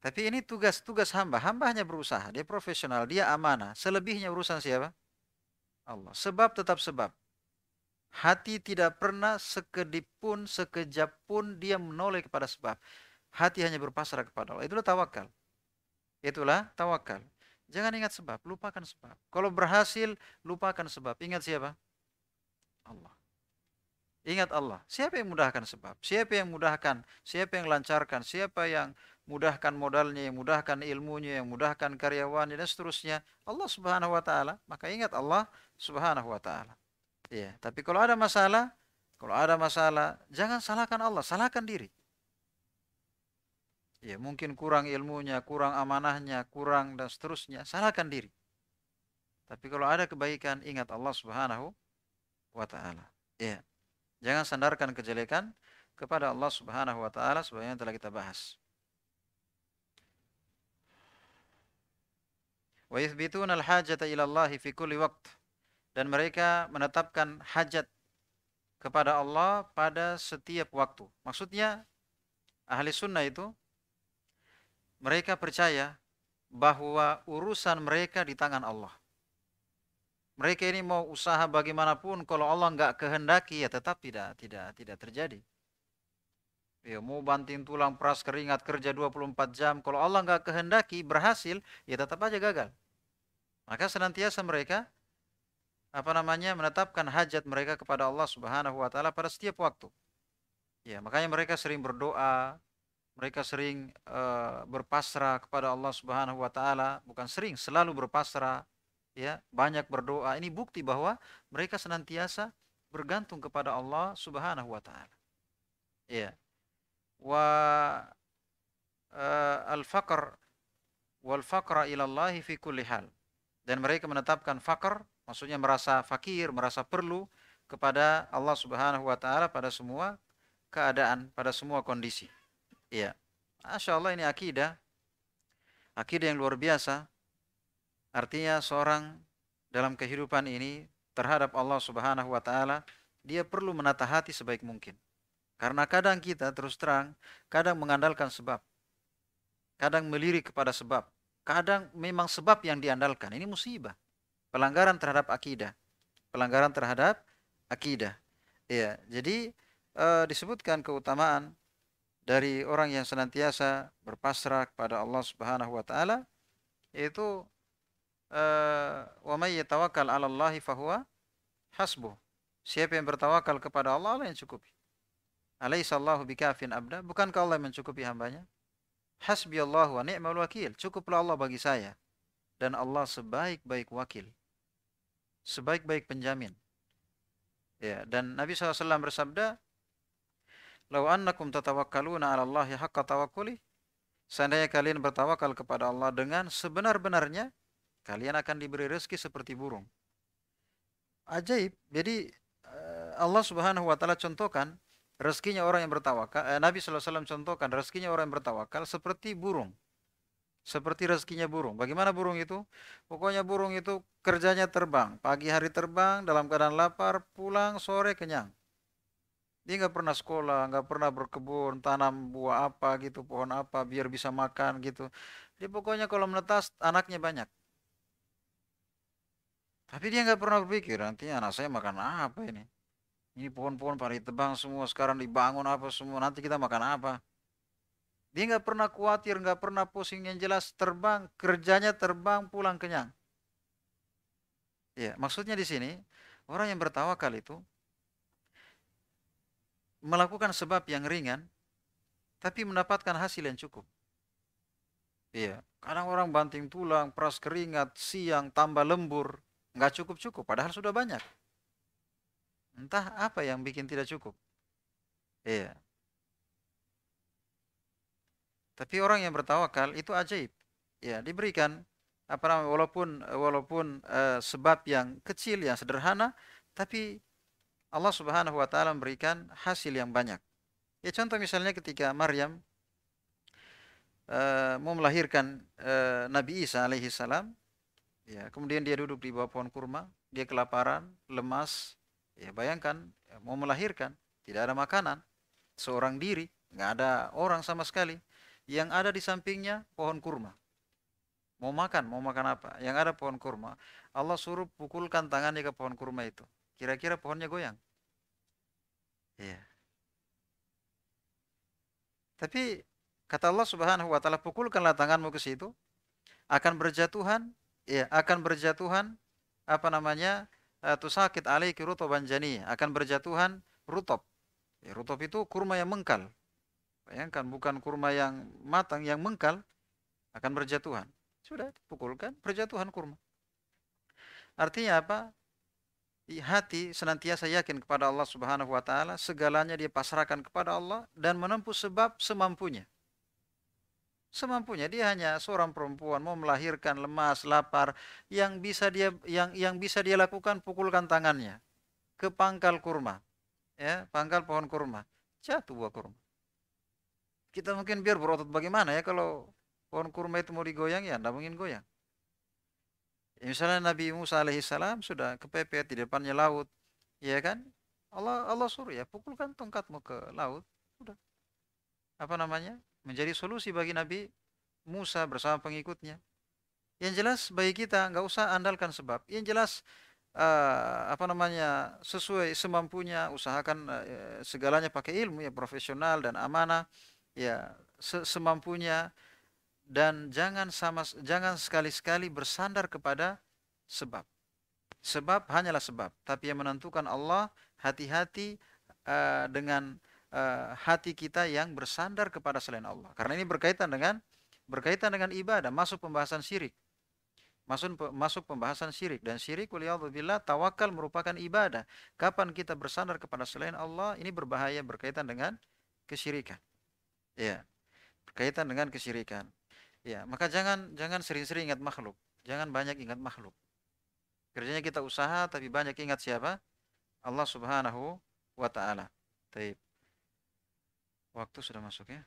Tapi ini tugas-tugas hamba. Hamba hanya berusaha. Dia profesional. Dia amanah. Selebihnya urusan siapa? Allah. Sebab tetap sebab. Hati tidak pernah sekedip pun, sekejap pun dia menoleh kepada sebab. Hati hanya berpasrah kepada Allah. Itulah tawakal. Itulah tawakal. Jangan ingat sebab, lupakan sebab. Kalau berhasil, lupakan sebab. Ingat siapa? Allah. Ingat Allah. Siapa yang mudahkan sebab? Siapa yang mudahkan? Siapa yang lancarkan? Siapa yang mudahkan modalnya, yang mudahkan ilmunya, yang mudahkan karyawannya dan seterusnya? Allah Subhanahu wa taala. Maka ingat Allah Subhanahu wa taala. Ya, tapi kalau ada masalah, kalau ada masalah, jangan salahkan Allah, salahkan diri. Ya, mungkin kurang ilmunya, kurang amanahnya, kurang dan seterusnya, salahkan diri. Tapi kalau ada kebaikan, ingat Allah Subhanahu wa taala. Ya. Jangan sandarkan kejelekan kepada Allah Subhanahu wa taala sebagaimana telah kita bahas. Wa yuthbituna al-hajata ila Allah fi kulli waqt dan mereka menetapkan hajat kepada Allah pada setiap waktu. Maksudnya ahli sunnah itu mereka percaya bahwa urusan mereka di tangan Allah. Mereka ini mau usaha bagaimanapun kalau Allah nggak kehendaki ya tetap tidak tidak tidak terjadi. Ya, mau banting tulang peras keringat kerja 24 jam kalau Allah nggak kehendaki berhasil ya tetap aja gagal. Maka senantiasa mereka apa namanya menetapkan hajat mereka kepada Allah Subhanahu wa taala pada setiap waktu. Ya, makanya mereka sering berdoa, mereka sering uh, berpasrah kepada Allah Subhanahu wa taala, bukan sering, selalu berpasrah, ya, banyak berdoa. Ini bukti bahwa mereka senantiasa bergantung kepada Allah Subhanahu wa taala. Ya. Wa uh, al-faqr wal faqra ila fi kulli hal. Dan mereka menetapkan fakr maksudnya merasa fakir, merasa perlu kepada Allah Subhanahu wa taala pada semua keadaan, pada semua kondisi. Iya. Masya Allah ini akidah. Akidah yang luar biasa. Artinya seorang dalam kehidupan ini terhadap Allah Subhanahu wa taala, dia perlu menata hati sebaik mungkin. Karena kadang kita terus terang, kadang mengandalkan sebab. Kadang melirik kepada sebab. Kadang memang sebab yang diandalkan. Ini musibah pelanggaran terhadap akidah. Pelanggaran terhadap akidah. Iya, jadi e, disebutkan keutamaan dari orang yang senantiasa berpasrah kepada Allah Subhanahu wa taala yaitu wa may yatawakkal 'ala Allah fahuwa hasbuh. Siapa yang bertawakal kepada Allah, Allah yang cukupi. Alaihissallahu bikafin abda. Bukankah Allah mencukupi hambanya? Hasbi Allah wa ni'mal wakil. Cukuplah Allah bagi saya. Dan Allah sebaik-baik wakil sebaik-baik penjamin. Ya, dan Nabi SAW bersabda, "Lau annakum tatawakkaluna 'ala Allahi haqqa tawakkuli" Seandainya kalian bertawakal kepada Allah dengan sebenar-benarnya, kalian akan diberi rezeki seperti burung. Ajaib. Jadi eh, Allah Subhanahu wa taala contohkan rezekinya orang yang bertawakal. Eh, Nabi SAW contohkan rezekinya orang yang bertawakal seperti burung seperti rezekinya burung. Bagaimana burung itu? Pokoknya burung itu kerjanya terbang. Pagi hari terbang, dalam keadaan lapar, pulang sore kenyang. Dia nggak pernah sekolah, nggak pernah berkebun, tanam buah apa gitu, pohon apa, biar bisa makan gitu. Dia pokoknya kalau menetas, anaknya banyak. Tapi dia nggak pernah berpikir, nanti anak saya makan apa ini? Ini pohon-pohon pada ditebang semua, sekarang dibangun apa semua, nanti kita makan apa? Dia nggak pernah khawatir, nggak pernah pusing yang jelas terbang, kerjanya terbang pulang kenyang. Ya, maksudnya di sini orang yang bertawakal itu melakukan sebab yang ringan, tapi mendapatkan hasil yang cukup. Iya, kadang orang banting tulang, peras keringat, siang, tambah lembur, nggak cukup-cukup, padahal sudah banyak. Entah apa yang bikin tidak cukup. Iya. Tapi orang yang bertawakal itu ajaib. Ya, diberikan apa namanya walaupun walaupun uh, sebab yang kecil yang sederhana tapi Allah Subhanahu wa taala memberikan hasil yang banyak. Ya contoh misalnya ketika Maryam uh, mau melahirkan uh, Nabi Isa alaihi salam ya kemudian dia duduk di bawah pohon kurma, dia kelaparan, lemas, ya bayangkan ya, mau melahirkan, tidak ada makanan, seorang diri, nggak ada orang sama sekali. Yang ada di sampingnya pohon kurma. Mau makan, mau makan apa? Yang ada pohon kurma. Allah suruh pukulkan tangannya ke pohon kurma itu. Kira-kira pohonnya goyang? Iya. Tapi kata Allah Subhanahu wa taala pukulkanlah tanganmu ke situ akan berjatuhan ya akan berjatuhan apa namanya uh, tusakit alaiki rutoban jani akan berjatuhan rutop ya, rutop itu kurma yang mengkal. Bayangkan bukan kurma yang matang yang mengkal akan berjatuhan. Sudah pukulkan berjatuhan kurma. Artinya apa? Hati senantiasa yakin kepada Allah Subhanahu wa taala, segalanya dia pasrahkan kepada Allah dan menempuh sebab semampunya. Semampunya dia hanya seorang perempuan mau melahirkan lemas, lapar, yang bisa dia yang yang bisa dia lakukan pukulkan tangannya ke pangkal kurma. Ya, pangkal pohon kurma. Jatuh buah kurma. Kita mungkin biar berotot bagaimana ya kalau pohon kurma itu mau digoyang ya tidak mungkin goyang. Ya, misalnya Nabi Musa alaihissalam sudah kepepet di depannya laut, ya kan? Allah Allah suruh ya pukulkan tongkatmu ke laut, sudah. Apa namanya? Menjadi solusi bagi Nabi Musa bersama pengikutnya. Yang jelas bagi kita nggak usah andalkan sebab. Yang jelas uh, apa namanya sesuai semampunya usahakan uh, segalanya pakai ilmu ya profesional dan amanah ya semampunya dan jangan sama jangan sekali-sekali bersandar kepada sebab. Sebab hanyalah sebab, tapi yang menentukan Allah, hati-hati uh, dengan uh, hati kita yang bersandar kepada selain Allah. Karena ini berkaitan dengan berkaitan dengan ibadah, masuk pembahasan syirik. Masuk masuk pembahasan syirik dan syirik waliyadzubillah tawakal merupakan ibadah. Kapan kita bersandar kepada selain Allah, ini berbahaya berkaitan dengan kesyirikan. Ya. Berkaitan dengan kesyirikan. Ya, maka jangan jangan sering-sering ingat makhluk. Jangan banyak ingat makhluk. Kerjanya kita usaha tapi banyak ingat siapa? Allah Subhanahu wa taala. Taib. Waktu sudah masuk ya.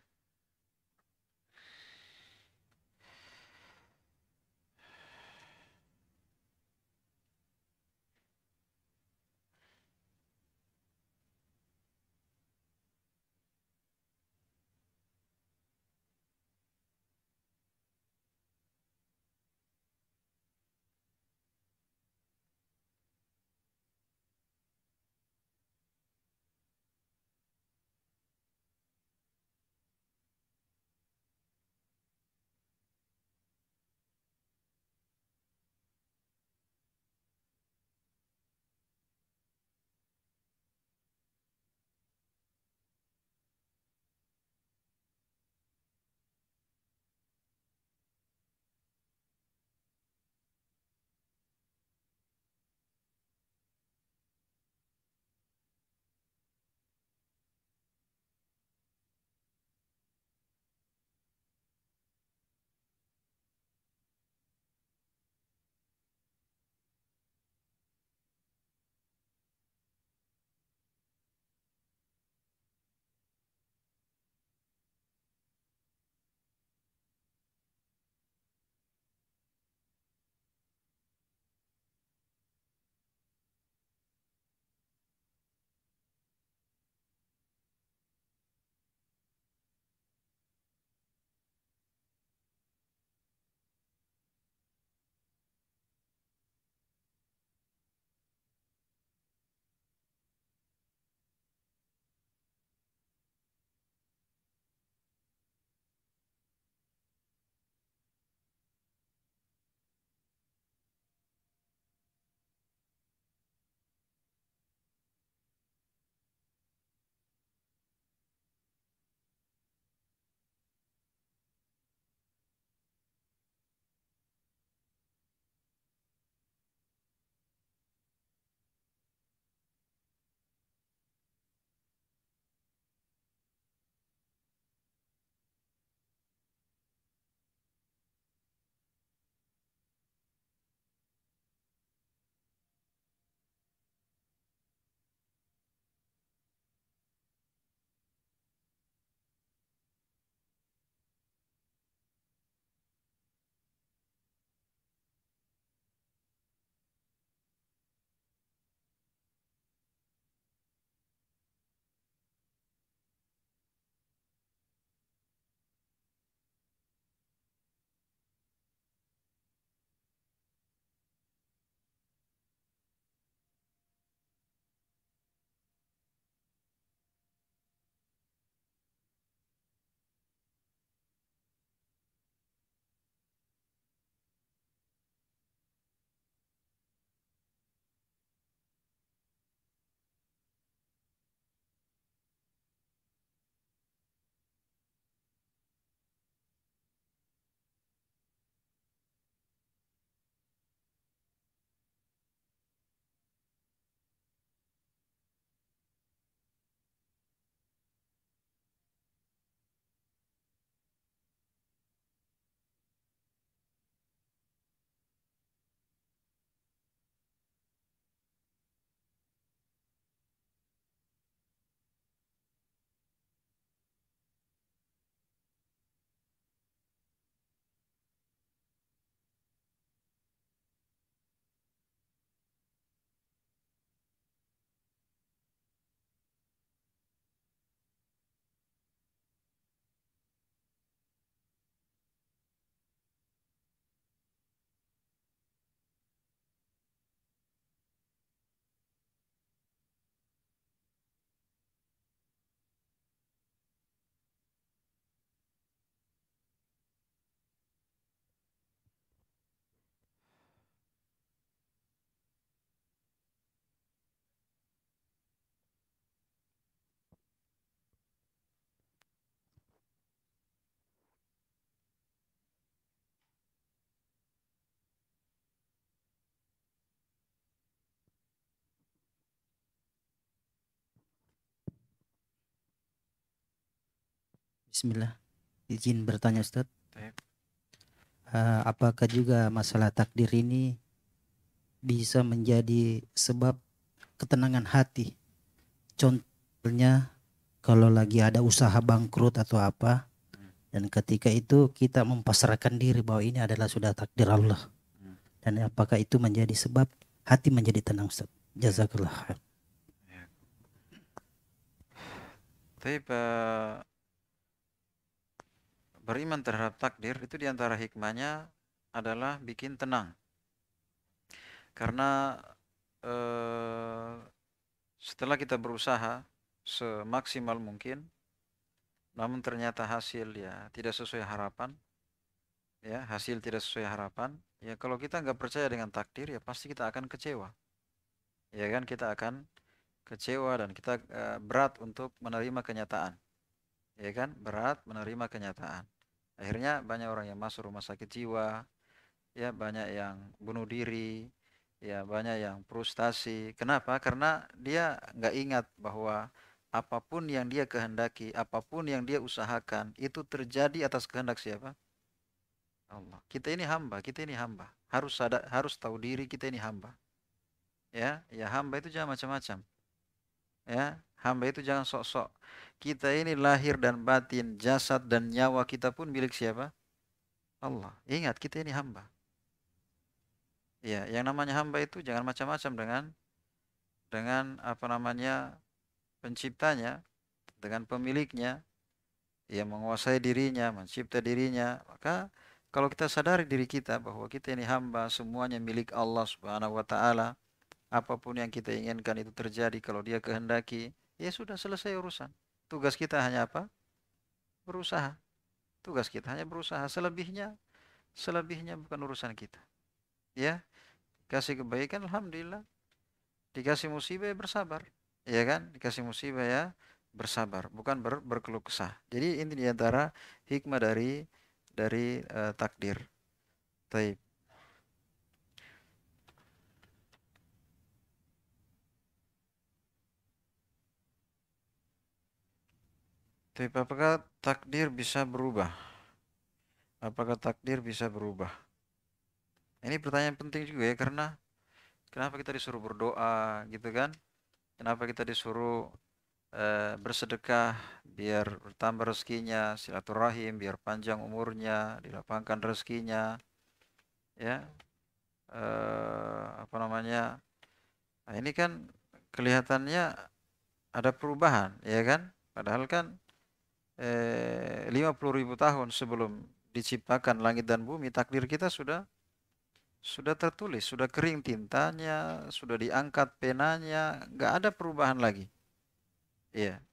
Bismillah. Izin bertanya Ustaz. Uh, apakah juga masalah takdir ini bisa menjadi sebab ketenangan hati? Contohnya kalau lagi ada usaha bangkrut atau apa dan ketika itu kita mempasrahkan diri bahwa ini adalah sudah takdir Allah. Dan apakah itu menjadi sebab hati menjadi tenang Ustaz? Jazakallah khair. Tapi beriman terhadap takdir itu di antara hikmahnya adalah bikin tenang. Karena eh, setelah kita berusaha semaksimal mungkin, namun ternyata hasil ya tidak sesuai harapan, ya hasil tidak sesuai harapan, ya kalau kita nggak percaya dengan takdir ya pasti kita akan kecewa, ya kan kita akan kecewa dan kita uh, berat untuk menerima kenyataan. Ya kan? Berat menerima kenyataan. Akhirnya banyak orang yang masuk rumah sakit jiwa, ya banyak yang bunuh diri, ya banyak yang frustasi. Kenapa? Karena dia nggak ingat bahwa apa pun yang dia kehendaki, apa pun yang dia usahakan, itu terjadi atas kehendak siapa? Allah. Kita ini hamba, kita ini hamba. Harus sadar, harus tahu diri kita ini hamba. Ya, ya hamba itu jangan macam-macam. Ya, hamba itu jangan sok-sok. Kita ini lahir dan batin, jasad dan nyawa kita pun milik siapa? Allah. Ingat kita ini hamba. Ya, yang namanya hamba itu jangan macam-macam dengan dengan apa namanya penciptanya, dengan pemiliknya, yang menguasai dirinya, mencipta dirinya, maka kalau kita sadari diri kita bahwa kita ini hamba, semuanya milik Allah Subhanahu wa taala, apa pun yang kita inginkan itu terjadi kalau dia kehendaki, ya sudah selesai urusan. Tugas kita hanya apa? Berusaha. Tugas kita hanya berusaha. Selebihnya, selebihnya bukan urusan kita. Ya, kasih kebaikan, alhamdulillah. Dikasih musibah ya bersabar, ya kan? Dikasih musibah ya bersabar, bukan ber, berkeluh kesah. Jadi ini di antara hikmah dari dari uh, takdir. Taib. Tapi apakah takdir bisa berubah? Apakah takdir bisa berubah? Ini pertanyaan penting juga ya karena kenapa kita disuruh berdoa gitu kan? Kenapa kita disuruh uh, bersedekah biar bertambah rezekinya, silaturahim biar panjang umurnya, dilapangkan rezekinya, ya uh, apa namanya? Nah, ini kan kelihatannya ada perubahan, ya kan? Padahal kan eh, 50 ribu tahun sebelum diciptakan langit dan bumi, takdir kita sudah sudah tertulis, sudah kering tintanya, sudah diangkat penanya, nggak ada perubahan lagi. Iya.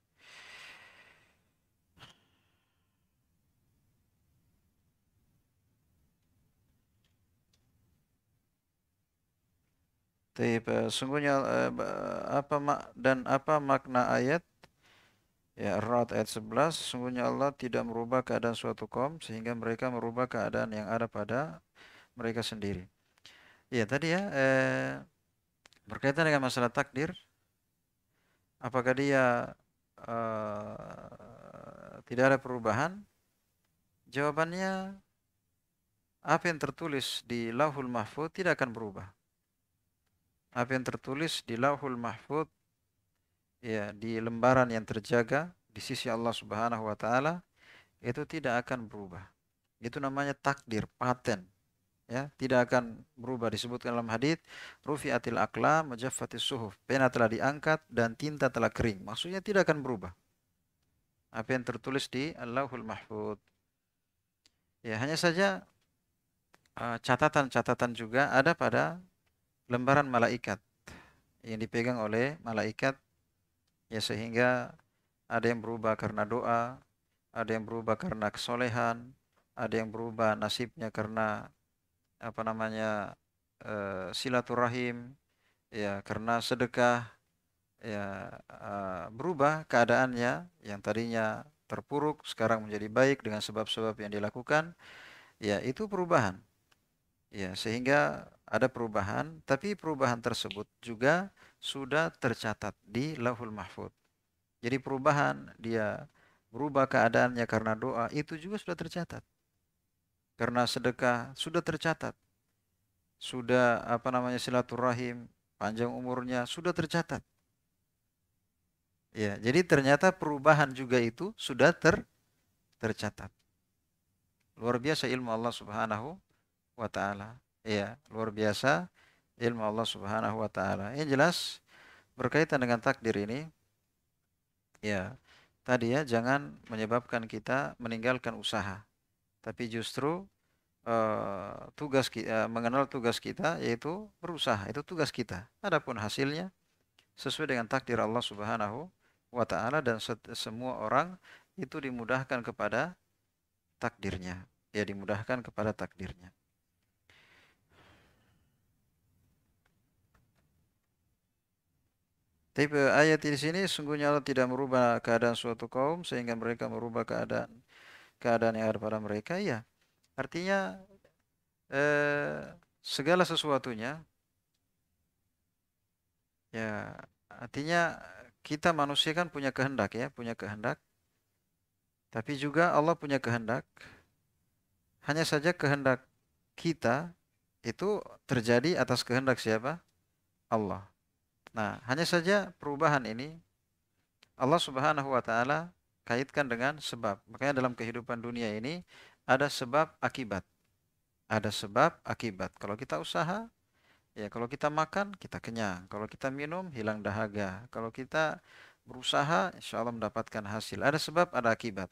Tapi eh, sungguhnya eh, apa dan apa makna ayat Ya, Ar-Ra'd ayat 11, sesungguhnya Allah tidak merubah keadaan suatu kaum sehingga mereka merubah keadaan yang ada pada mereka sendiri. Ya, tadi ya eh, berkaitan dengan masalah takdir, apakah dia eh, tidak ada perubahan? Jawabannya apa yang tertulis di Lauhul Mahfud tidak akan berubah. Apa yang tertulis di Lauhul Mahfud ya di lembaran yang terjaga di sisi Allah Subhanahu wa taala itu tidak akan berubah. Itu namanya takdir, paten. Ya, tidak akan berubah disebutkan dalam hadis rufi'atil aqlam majaffatis suhuf. Pena telah diangkat dan tinta telah kering. Maksudnya tidak akan berubah. Apa yang tertulis di Allahul Mahfud. Ya, hanya saja uh, catatan-catatan juga ada pada lembaran malaikat yang dipegang oleh malaikat ya sehingga ada yang berubah karena doa, ada yang berubah karena kesolehan, ada yang berubah nasibnya karena apa namanya uh, silaturahim, ya karena sedekah, ya uh, berubah keadaannya yang tadinya terpuruk sekarang menjadi baik dengan sebab-sebab yang dilakukan, ya itu perubahan. Ya, sehingga ada perubahan, tapi perubahan tersebut juga sudah tercatat di Lauhul Mahfud. Jadi perubahan dia berubah keadaannya karena doa, itu juga sudah tercatat. Karena sedekah sudah tercatat. Sudah apa namanya silaturahim, panjang umurnya sudah tercatat. Ya, jadi ternyata perubahan juga itu sudah ter tercatat. Luar biasa ilmu Allah Subhanahu wa taala. Ya, luar biasa ilmu Allah Subhanahu wa taala. Yang jelas berkaitan dengan takdir ini ya, tadi ya jangan menyebabkan kita meninggalkan usaha. Tapi justru uh, tugas uh, mengenal tugas kita yaitu berusaha, itu tugas kita. Adapun hasilnya sesuai dengan takdir Allah Subhanahu wa taala dan semua orang itu dimudahkan kepada takdirnya. Ya dimudahkan kepada takdirnya. Tapi ayat di sini sungguhnya Allah tidak merubah keadaan suatu kaum sehingga mereka merubah keadaan keadaan yang ada pada mereka. Ya, artinya eh, segala sesuatunya ya artinya kita manusia kan punya kehendak ya, punya kehendak. Tapi juga Allah punya kehendak. Hanya saja kehendak kita itu terjadi atas kehendak siapa? Allah. Nah, hanya saja perubahan ini Allah Subhanahu wa taala kaitkan dengan sebab. Makanya dalam kehidupan dunia ini ada sebab akibat. Ada sebab akibat. Kalau kita usaha, ya kalau kita makan kita kenyang. Kalau kita minum hilang dahaga. Kalau kita berusaha insya Allah mendapatkan hasil. Ada sebab, ada akibat.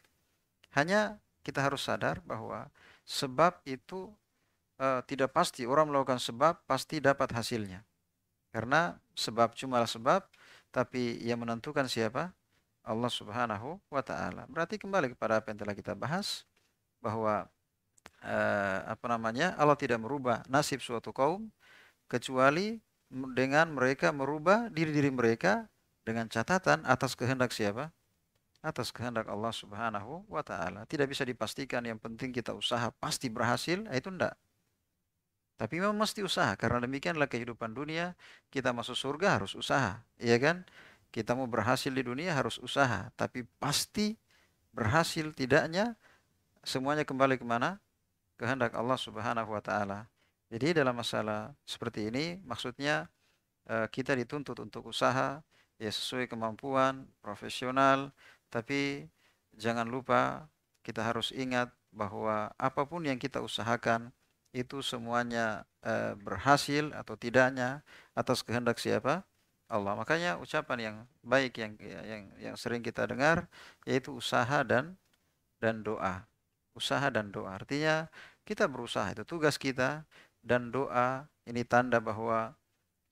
Hanya kita harus sadar bahwa sebab itu uh, tidak pasti. Orang melakukan sebab pasti dapat hasilnya. Karena sebab cuma sebab, tapi yang menentukan siapa? Allah Subhanahu wa taala. Berarti kembali kepada apa yang telah kita bahas bahwa eh, apa namanya? Allah tidak merubah nasib suatu kaum kecuali dengan mereka merubah diri-diri mereka dengan catatan atas kehendak siapa? Atas kehendak Allah Subhanahu wa taala. Tidak bisa dipastikan yang penting kita usaha pasti berhasil, itu enggak. Tapi memang mesti usaha karena demikianlah kehidupan dunia. Kita masuk surga harus usaha, iya kan? Kita mau berhasil di dunia harus usaha, tapi pasti berhasil tidaknya semuanya kembali ke mana? Kehendak Allah Subhanahu wa taala. Jadi dalam masalah seperti ini maksudnya eh, kita dituntut untuk usaha ya sesuai kemampuan profesional, tapi jangan lupa kita harus ingat bahwa apa pun yang kita usahakan itu semuanya e, berhasil atau tidaknya atas kehendak siapa? Allah. Makanya ucapan yang baik yang yang yang sering kita dengar yaitu usaha dan dan doa. Usaha dan doa. Artinya kita berusaha itu tugas kita dan doa ini tanda bahwa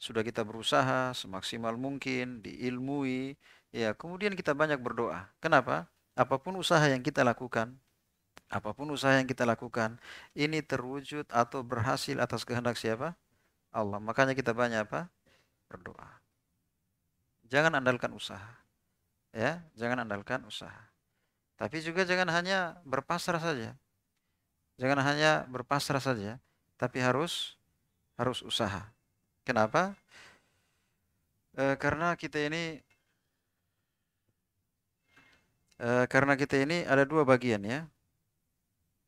sudah kita berusaha semaksimal mungkin diilmui ya kemudian kita banyak berdoa. Kenapa? Apa pun usaha yang kita lakukan Apa pun usaha yang kita lakukan, ini terwujud atau berhasil atas kehendak siapa? Allah. Makanya kita banyak apa? Berdoa. Jangan andalkan usaha. Ya, jangan andalkan usaha. Tapi juga jangan hanya berpasrah saja. Jangan hanya berpasrah saja, tapi harus harus usaha. Kenapa? E, karena kita ini e, karena kita ini ada dua bagian ya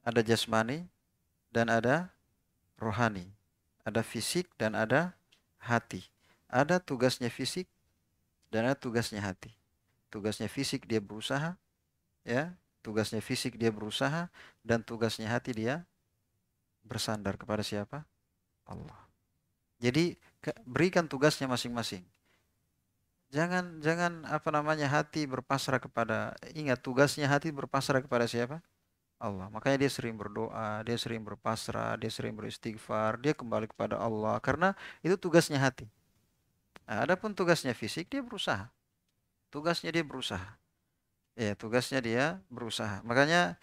ada jasmani dan ada rohani. Ada fisik dan ada hati. Ada tugasnya fisik dan ada tugasnya hati. Tugasnya fisik dia berusaha, ya. Tugasnya fisik dia berusaha dan tugasnya hati dia bersandar kepada siapa? Allah. Jadi berikan tugasnya masing-masing. Jangan jangan apa namanya hati berpasrah kepada ingat tugasnya hati berpasrah kepada siapa? Allah. Makanya dia sering berdoa, dia sering berpasrah, dia sering beristighfar, dia kembali kepada Allah karena itu tugasnya hati. Nah, adapun tugasnya fisik dia berusaha. Tugasnya dia berusaha. Ya, tugasnya dia berusaha. Makanya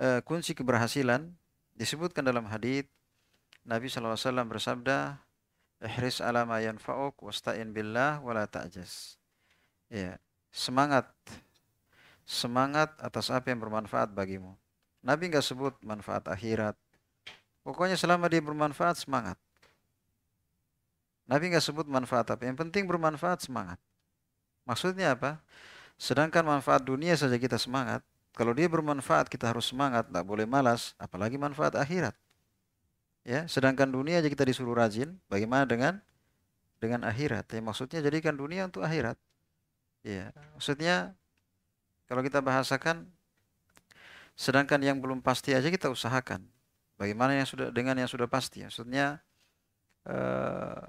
eh, kunci keberhasilan disebutkan dalam hadis Nabi SAW bersabda, "Ihris ala ma yanfa'uk wasta'in billah wala ta'jaz." Ya, semangat semangat atas apa yang bermanfaat bagimu Nabi nggak sebut manfaat akhirat. Pokoknya selama dia bermanfaat semangat. Nabi nggak sebut manfaat apa. Yang penting bermanfaat semangat. Maksudnya apa? Sedangkan manfaat dunia saja kita semangat. Kalau dia bermanfaat kita harus semangat, tidak boleh malas, apalagi manfaat akhirat. Ya, sedangkan dunia aja kita disuruh rajin, bagaimana dengan dengan akhirat? Ya, maksudnya jadikan dunia untuk akhirat. Ya, maksudnya kalau kita bahasakan sedangkan yang belum pasti aja kita usahakan. Bagaimana yang sudah dengan yang sudah pasti? Maksudnya eh,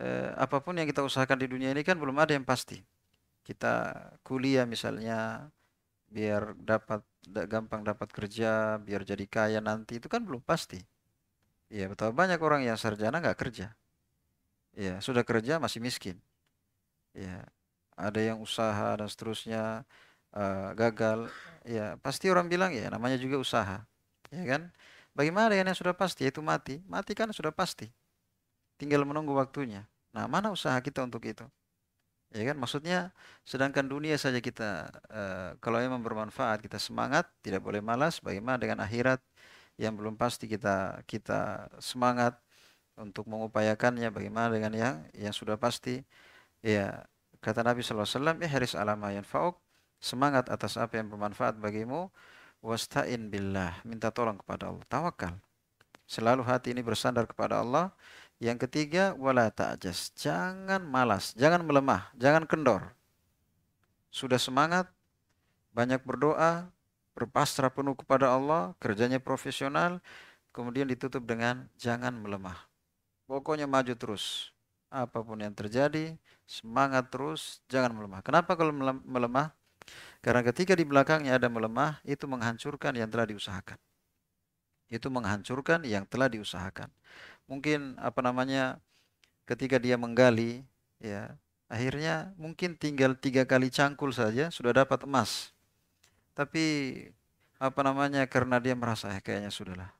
eh, apa pun yang kita usahakan di dunia ini kan belum ada yang pasti. Kita kuliah misalnya biar dapat gampang dapat kerja, biar jadi kaya nanti itu kan belum pasti. Ya, betapa banyak orang yang sarjana nggak kerja. Ya, sudah kerja masih miskin. Ya, ada yang usaha dan seterusnya uh, gagal. Ya, pasti orang bilang ya namanya juga usaha. Ya kan? Bagaimana dengan yang sudah pasti yaitu mati? Mati kan sudah pasti. Tinggal menunggu waktunya. Nah, mana usaha kita untuk itu? Ya kan? Maksudnya sedangkan dunia saja kita uh, kalau memang bermanfaat, kita semangat, tidak boleh malas. Bagaimana dengan akhirat yang belum pasti kita kita semangat untuk mengupayakannya bagaimana dengan yang yang sudah pasti ya kata Nabi SAW ihris alama yanfa'uk semangat atas apa yang bermanfaat bagimu. Wasta'in billah. Minta tolong kepada Allah. Tawakal. Selalu hati ini bersandar kepada Allah. Yang ketiga wala ta'jas. Jangan malas. Jangan melemah. Jangan kendor. Sudah semangat. Banyak berdoa. Berpasrah penuh kepada Allah. Kerjanya profesional. Kemudian ditutup dengan jangan melemah. Pokoknya maju terus. Apa pun yang terjadi, semangat terus, jangan melemah. Kenapa kalau melemah? Karena ketika di belakangnya ada melemah, itu menghancurkan yang telah diusahakan. Itu menghancurkan yang telah diusahakan. Mungkin apa namanya ketika dia menggali, ya akhirnya mungkin tinggal tiga kali cangkul saja sudah dapat emas. Tapi apa namanya karena dia merasa eh, kayaknya sudahlah.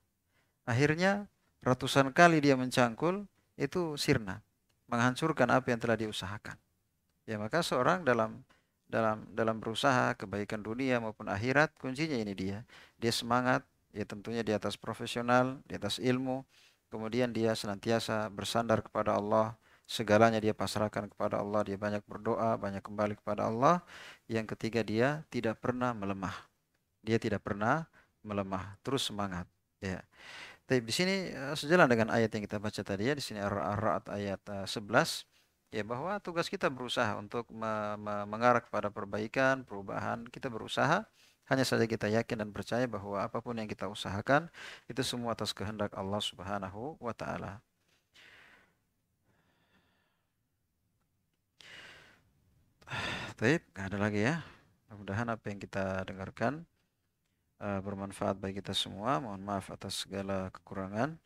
Akhirnya ratusan kali dia mencangkul, itu sirna, menghancurkan apa yang telah diusahakan. Ya maka seorang dalam dalam dalam berusaha kebaikan dunia maupun akhirat kuncinya ini dia. Dia semangat, ya tentunya di atas profesional, di atas ilmu, kemudian dia senantiasa bersandar kepada Allah, segalanya dia pasrahkan kepada Allah, dia banyak berdoa, banyak kembali kepada Allah. Yang ketiga dia tidak pernah melemah. Dia tidak pernah melemah, terus semangat. Ya. Tapi di sini uh, sejalan dengan ayat yang kita baca tadi ya di sini Ar-Ra'd ayat uh, eh, 11 ya bahwa tugas kita berusaha untuk me me mengarah kepada perbaikan, perubahan. Kita berusaha hanya saja kita yakin dan percaya bahwa apa pun yang kita usahakan itu semua atas kehendak Allah Subhanahu wa taala. Baik, ada lagi ya. Mudah-mudahan apa yang kita dengarkan uh, bermanfaat bagi kita semua. Mohon maaf atas segala kekurangan.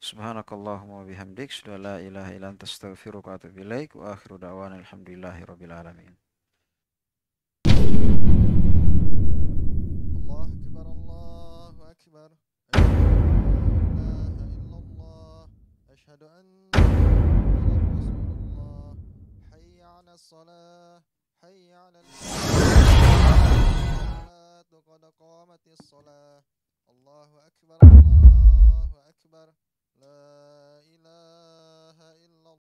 سبحانك اللهم وبحمدك اشهد ان لا اله الا انت استغفرك واتوب اليك واخر دعوانا الحمد لله رب العالمين الله اكبر الله اكبر لا اله الا الله اشهد ان رسول الله حي على الصلاه حي على الصلاه قد قامت الصلاه الله اكبر الله اكبر لا إله إلا